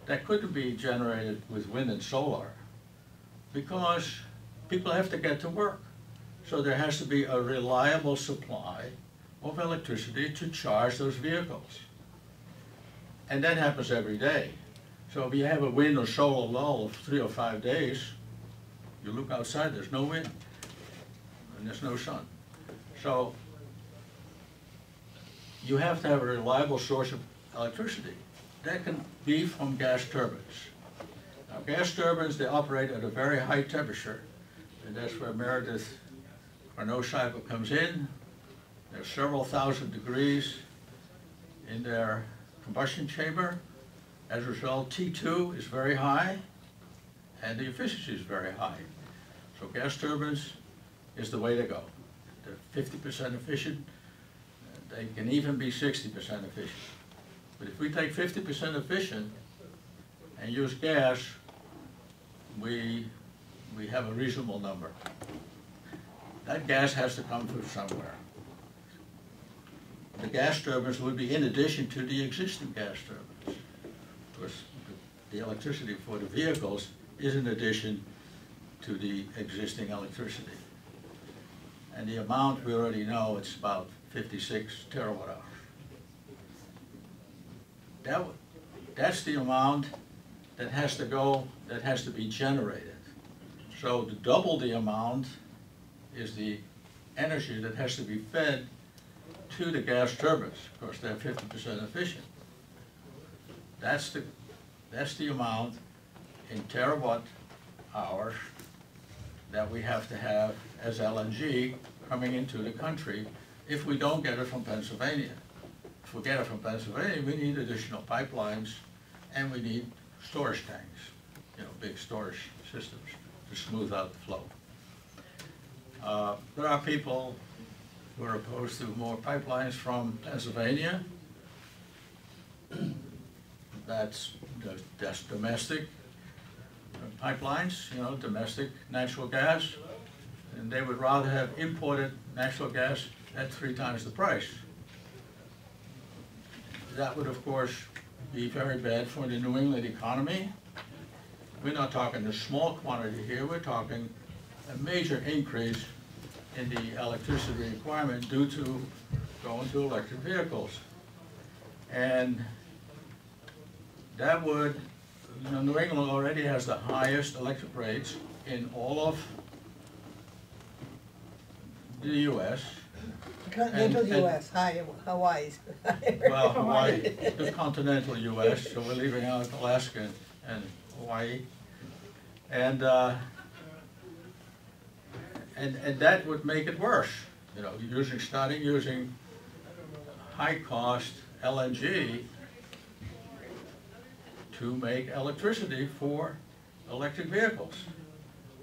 that couldn't be generated with wind and solar, because people have to get to work. So there has to be a reliable supply of electricity to charge those vehicles. And that happens every day. So if you have a wind or solar lull of three or five days, you look outside, there's no wind, and there's no sun. So you have to have a reliable source of electricity. That can be from gas turbines. Now, gas turbines, they operate at a very high temperature, and that's where Meredith Carnot cycle comes in. There's several thousand degrees in their combustion chamber. As a result, T2 is very high, and the efficiency is very high. So gas turbines is the way to go. They're 50% efficient. They can even be 60% efficient. But if we take 50% efficient and use gas, we, we have a reasonable number. That gas has to come from somewhere. The gas turbines would be in addition to the existing gas turbines. Course, the electricity for the vehicles is in addition to the existing electricity. And the amount, we already know, it's about 56 terawatt hours. That, that's the amount that has to go, that has to be generated. So to double the amount is the energy that has to be fed to the gas turbines, of course, they're fifty percent efficient. That's the, that's the amount in terawatt hours that we have to have as LNG coming into the country if we don't get it from Pennsylvania. If we get it from Pennsylvania, we need additional pipelines and we need storage tanks, you know, big storage systems to smooth out the flow. Uh, There are people who are opposed to more pipelines from Pennsylvania. That's, that's domestic pipelines, you know, domestic natural gas. And they would rather have imported natural gas at three times the price. That would, of course, be very bad for the New England economy. We're not talking a small quantity here, we're talking a major increase in the electricity requirement due to going to electric vehicles. And that would, you know, New England already has the highest electric rates in all of the US. Continental And- and- US, hi, Hawaii's. Well, Hawaii, the continental US, so we're leaving out Alaska and Hawaii. And, uh, and, and that would make it worse, you know, using, starting using high-cost LNG to make electricity for electric vehicles.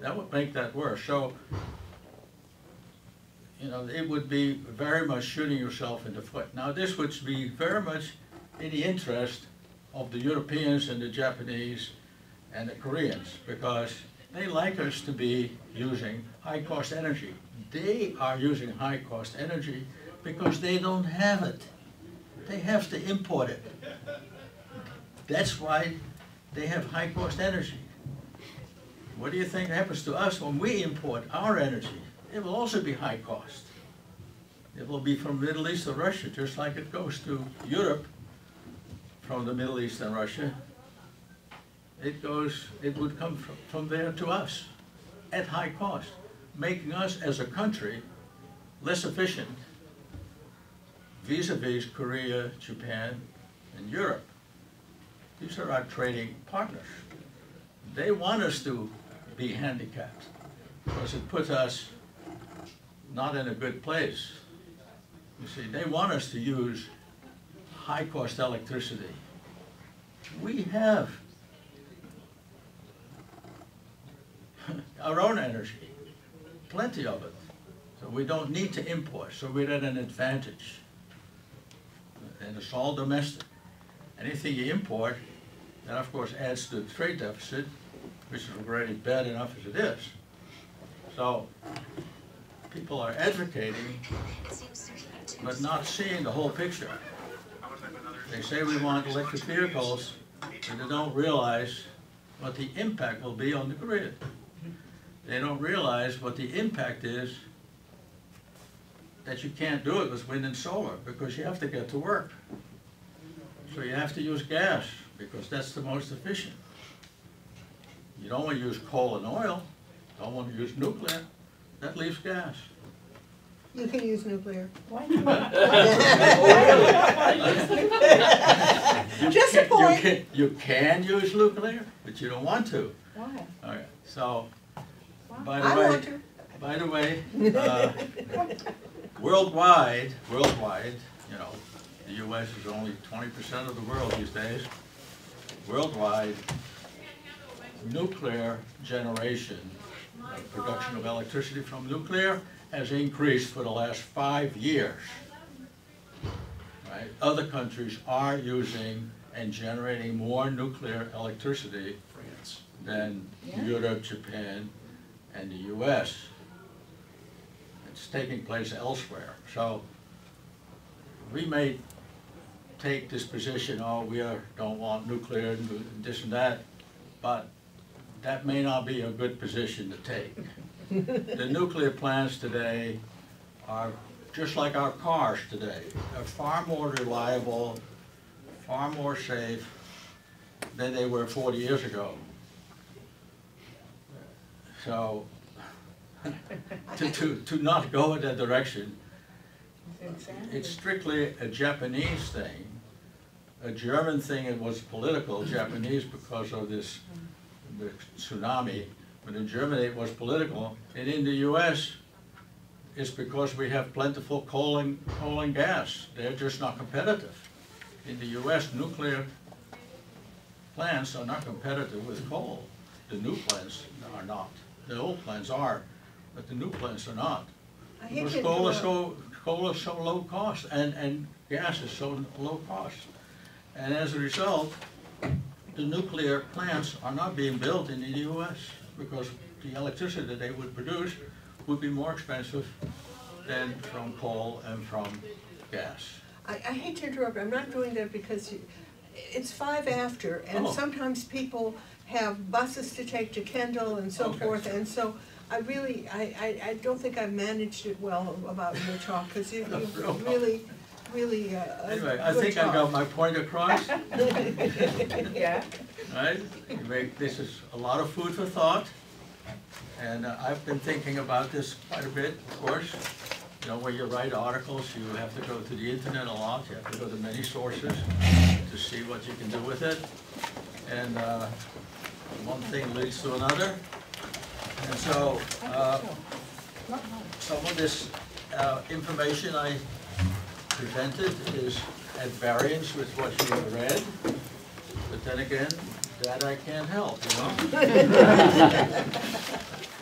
That would make that worse. So you know, it would be very much shooting yourself in the foot. Now, this would be very much in the interest of the Europeans and the Japanese and the Koreans, because they like us to be using high-cost energy. They are using high-cost energy because they don't have it. They have to import it. That's why they have high-cost energy. What do you think happens to us when we import our energy? It will also be high cost. It will be from Middle East or Russia, just like it goes to Europe from the Middle East and Russia. It goes, it would come from, from there to us at high cost, making us as a country less efficient vis-à-vis Korea, Japan, and Europe. These are our trading partners. They want us to be handicapped because it puts us not in a good place. You see, they want us to use high-cost electricity. We have our own energy, plenty of it. So we don't need to import, so we're at an advantage. And it's all domestic. Anything you import, that of course adds to the trade deficit, which is already bad enough as it is. So, people are advocating, but not seeing the whole picture. They say we want electric vehicles, but they don't realize what the impact will be on the grid. They don't realize what the impact is that you can't do it with wind and solar because you have to get to work. So you have to use gas because that's the most efficient. You don't want to use coal and oil, don't want to use nuclear, that leaves gas. You can use nuclear. Why You Just a can- you point. can- You can use nuclear, but you don't want to. Why? All right, so, by I the way, want to. by the way, uh, worldwide, worldwide, you know, the US is only twenty percent of the world these days. Worldwide, nuclear generation, uh, production of electricity from nuclear has increased for the last five years. Right? Other countries are using and generating more nuclear electricity France. than Yeah. Europe, Japan, and the US. It's taking place elsewhere. So we may take this position, oh, we are, don't want nuclear, and this and that, but that may not be a good position to take. The nuclear plants today are just like our cars today. They're far more reliable, far more safe than they were forty years ago. So, to, to, to not go in that direction, it's strictly a Japanese thing. A German thing, it was political, Japanese because of this, the tsunami. But in Germany, it was political. And in the US, it's because we have plentiful coal and, coal and gas. They're just not competitive. In the US, nuclear plants are not competitive with coal. The new plants are not. The old plants are, but the new plants are not. Because coal is so, coal is so low cost and, and gas is so low cost. And as a result, the nuclear plants are not being built in the US because the electricity that they would produce would be more expensive than from coal and from gas. I, I hate to interrupt, I'm not doing that because you- it's five after, and Oh. sometimes people have buses to take to Kendal and so Okay. forth, and so I really, I, I, I don't think I've managed it well about your talk, because you, you really, really, uh, a Anyway, I good think I got my point across, Yeah. right? You make- This is a lot of food for thought, and uh, I've been thinking about this quite a bit, of course. You know, when you write articles, you have to go to the internet a lot, you have to go to many sources to see what you can do with it. And uh, one thing leads to another. And so, uh, some of this uh, information I presented is at variance with what you have read, but then again, that I can't help, you know?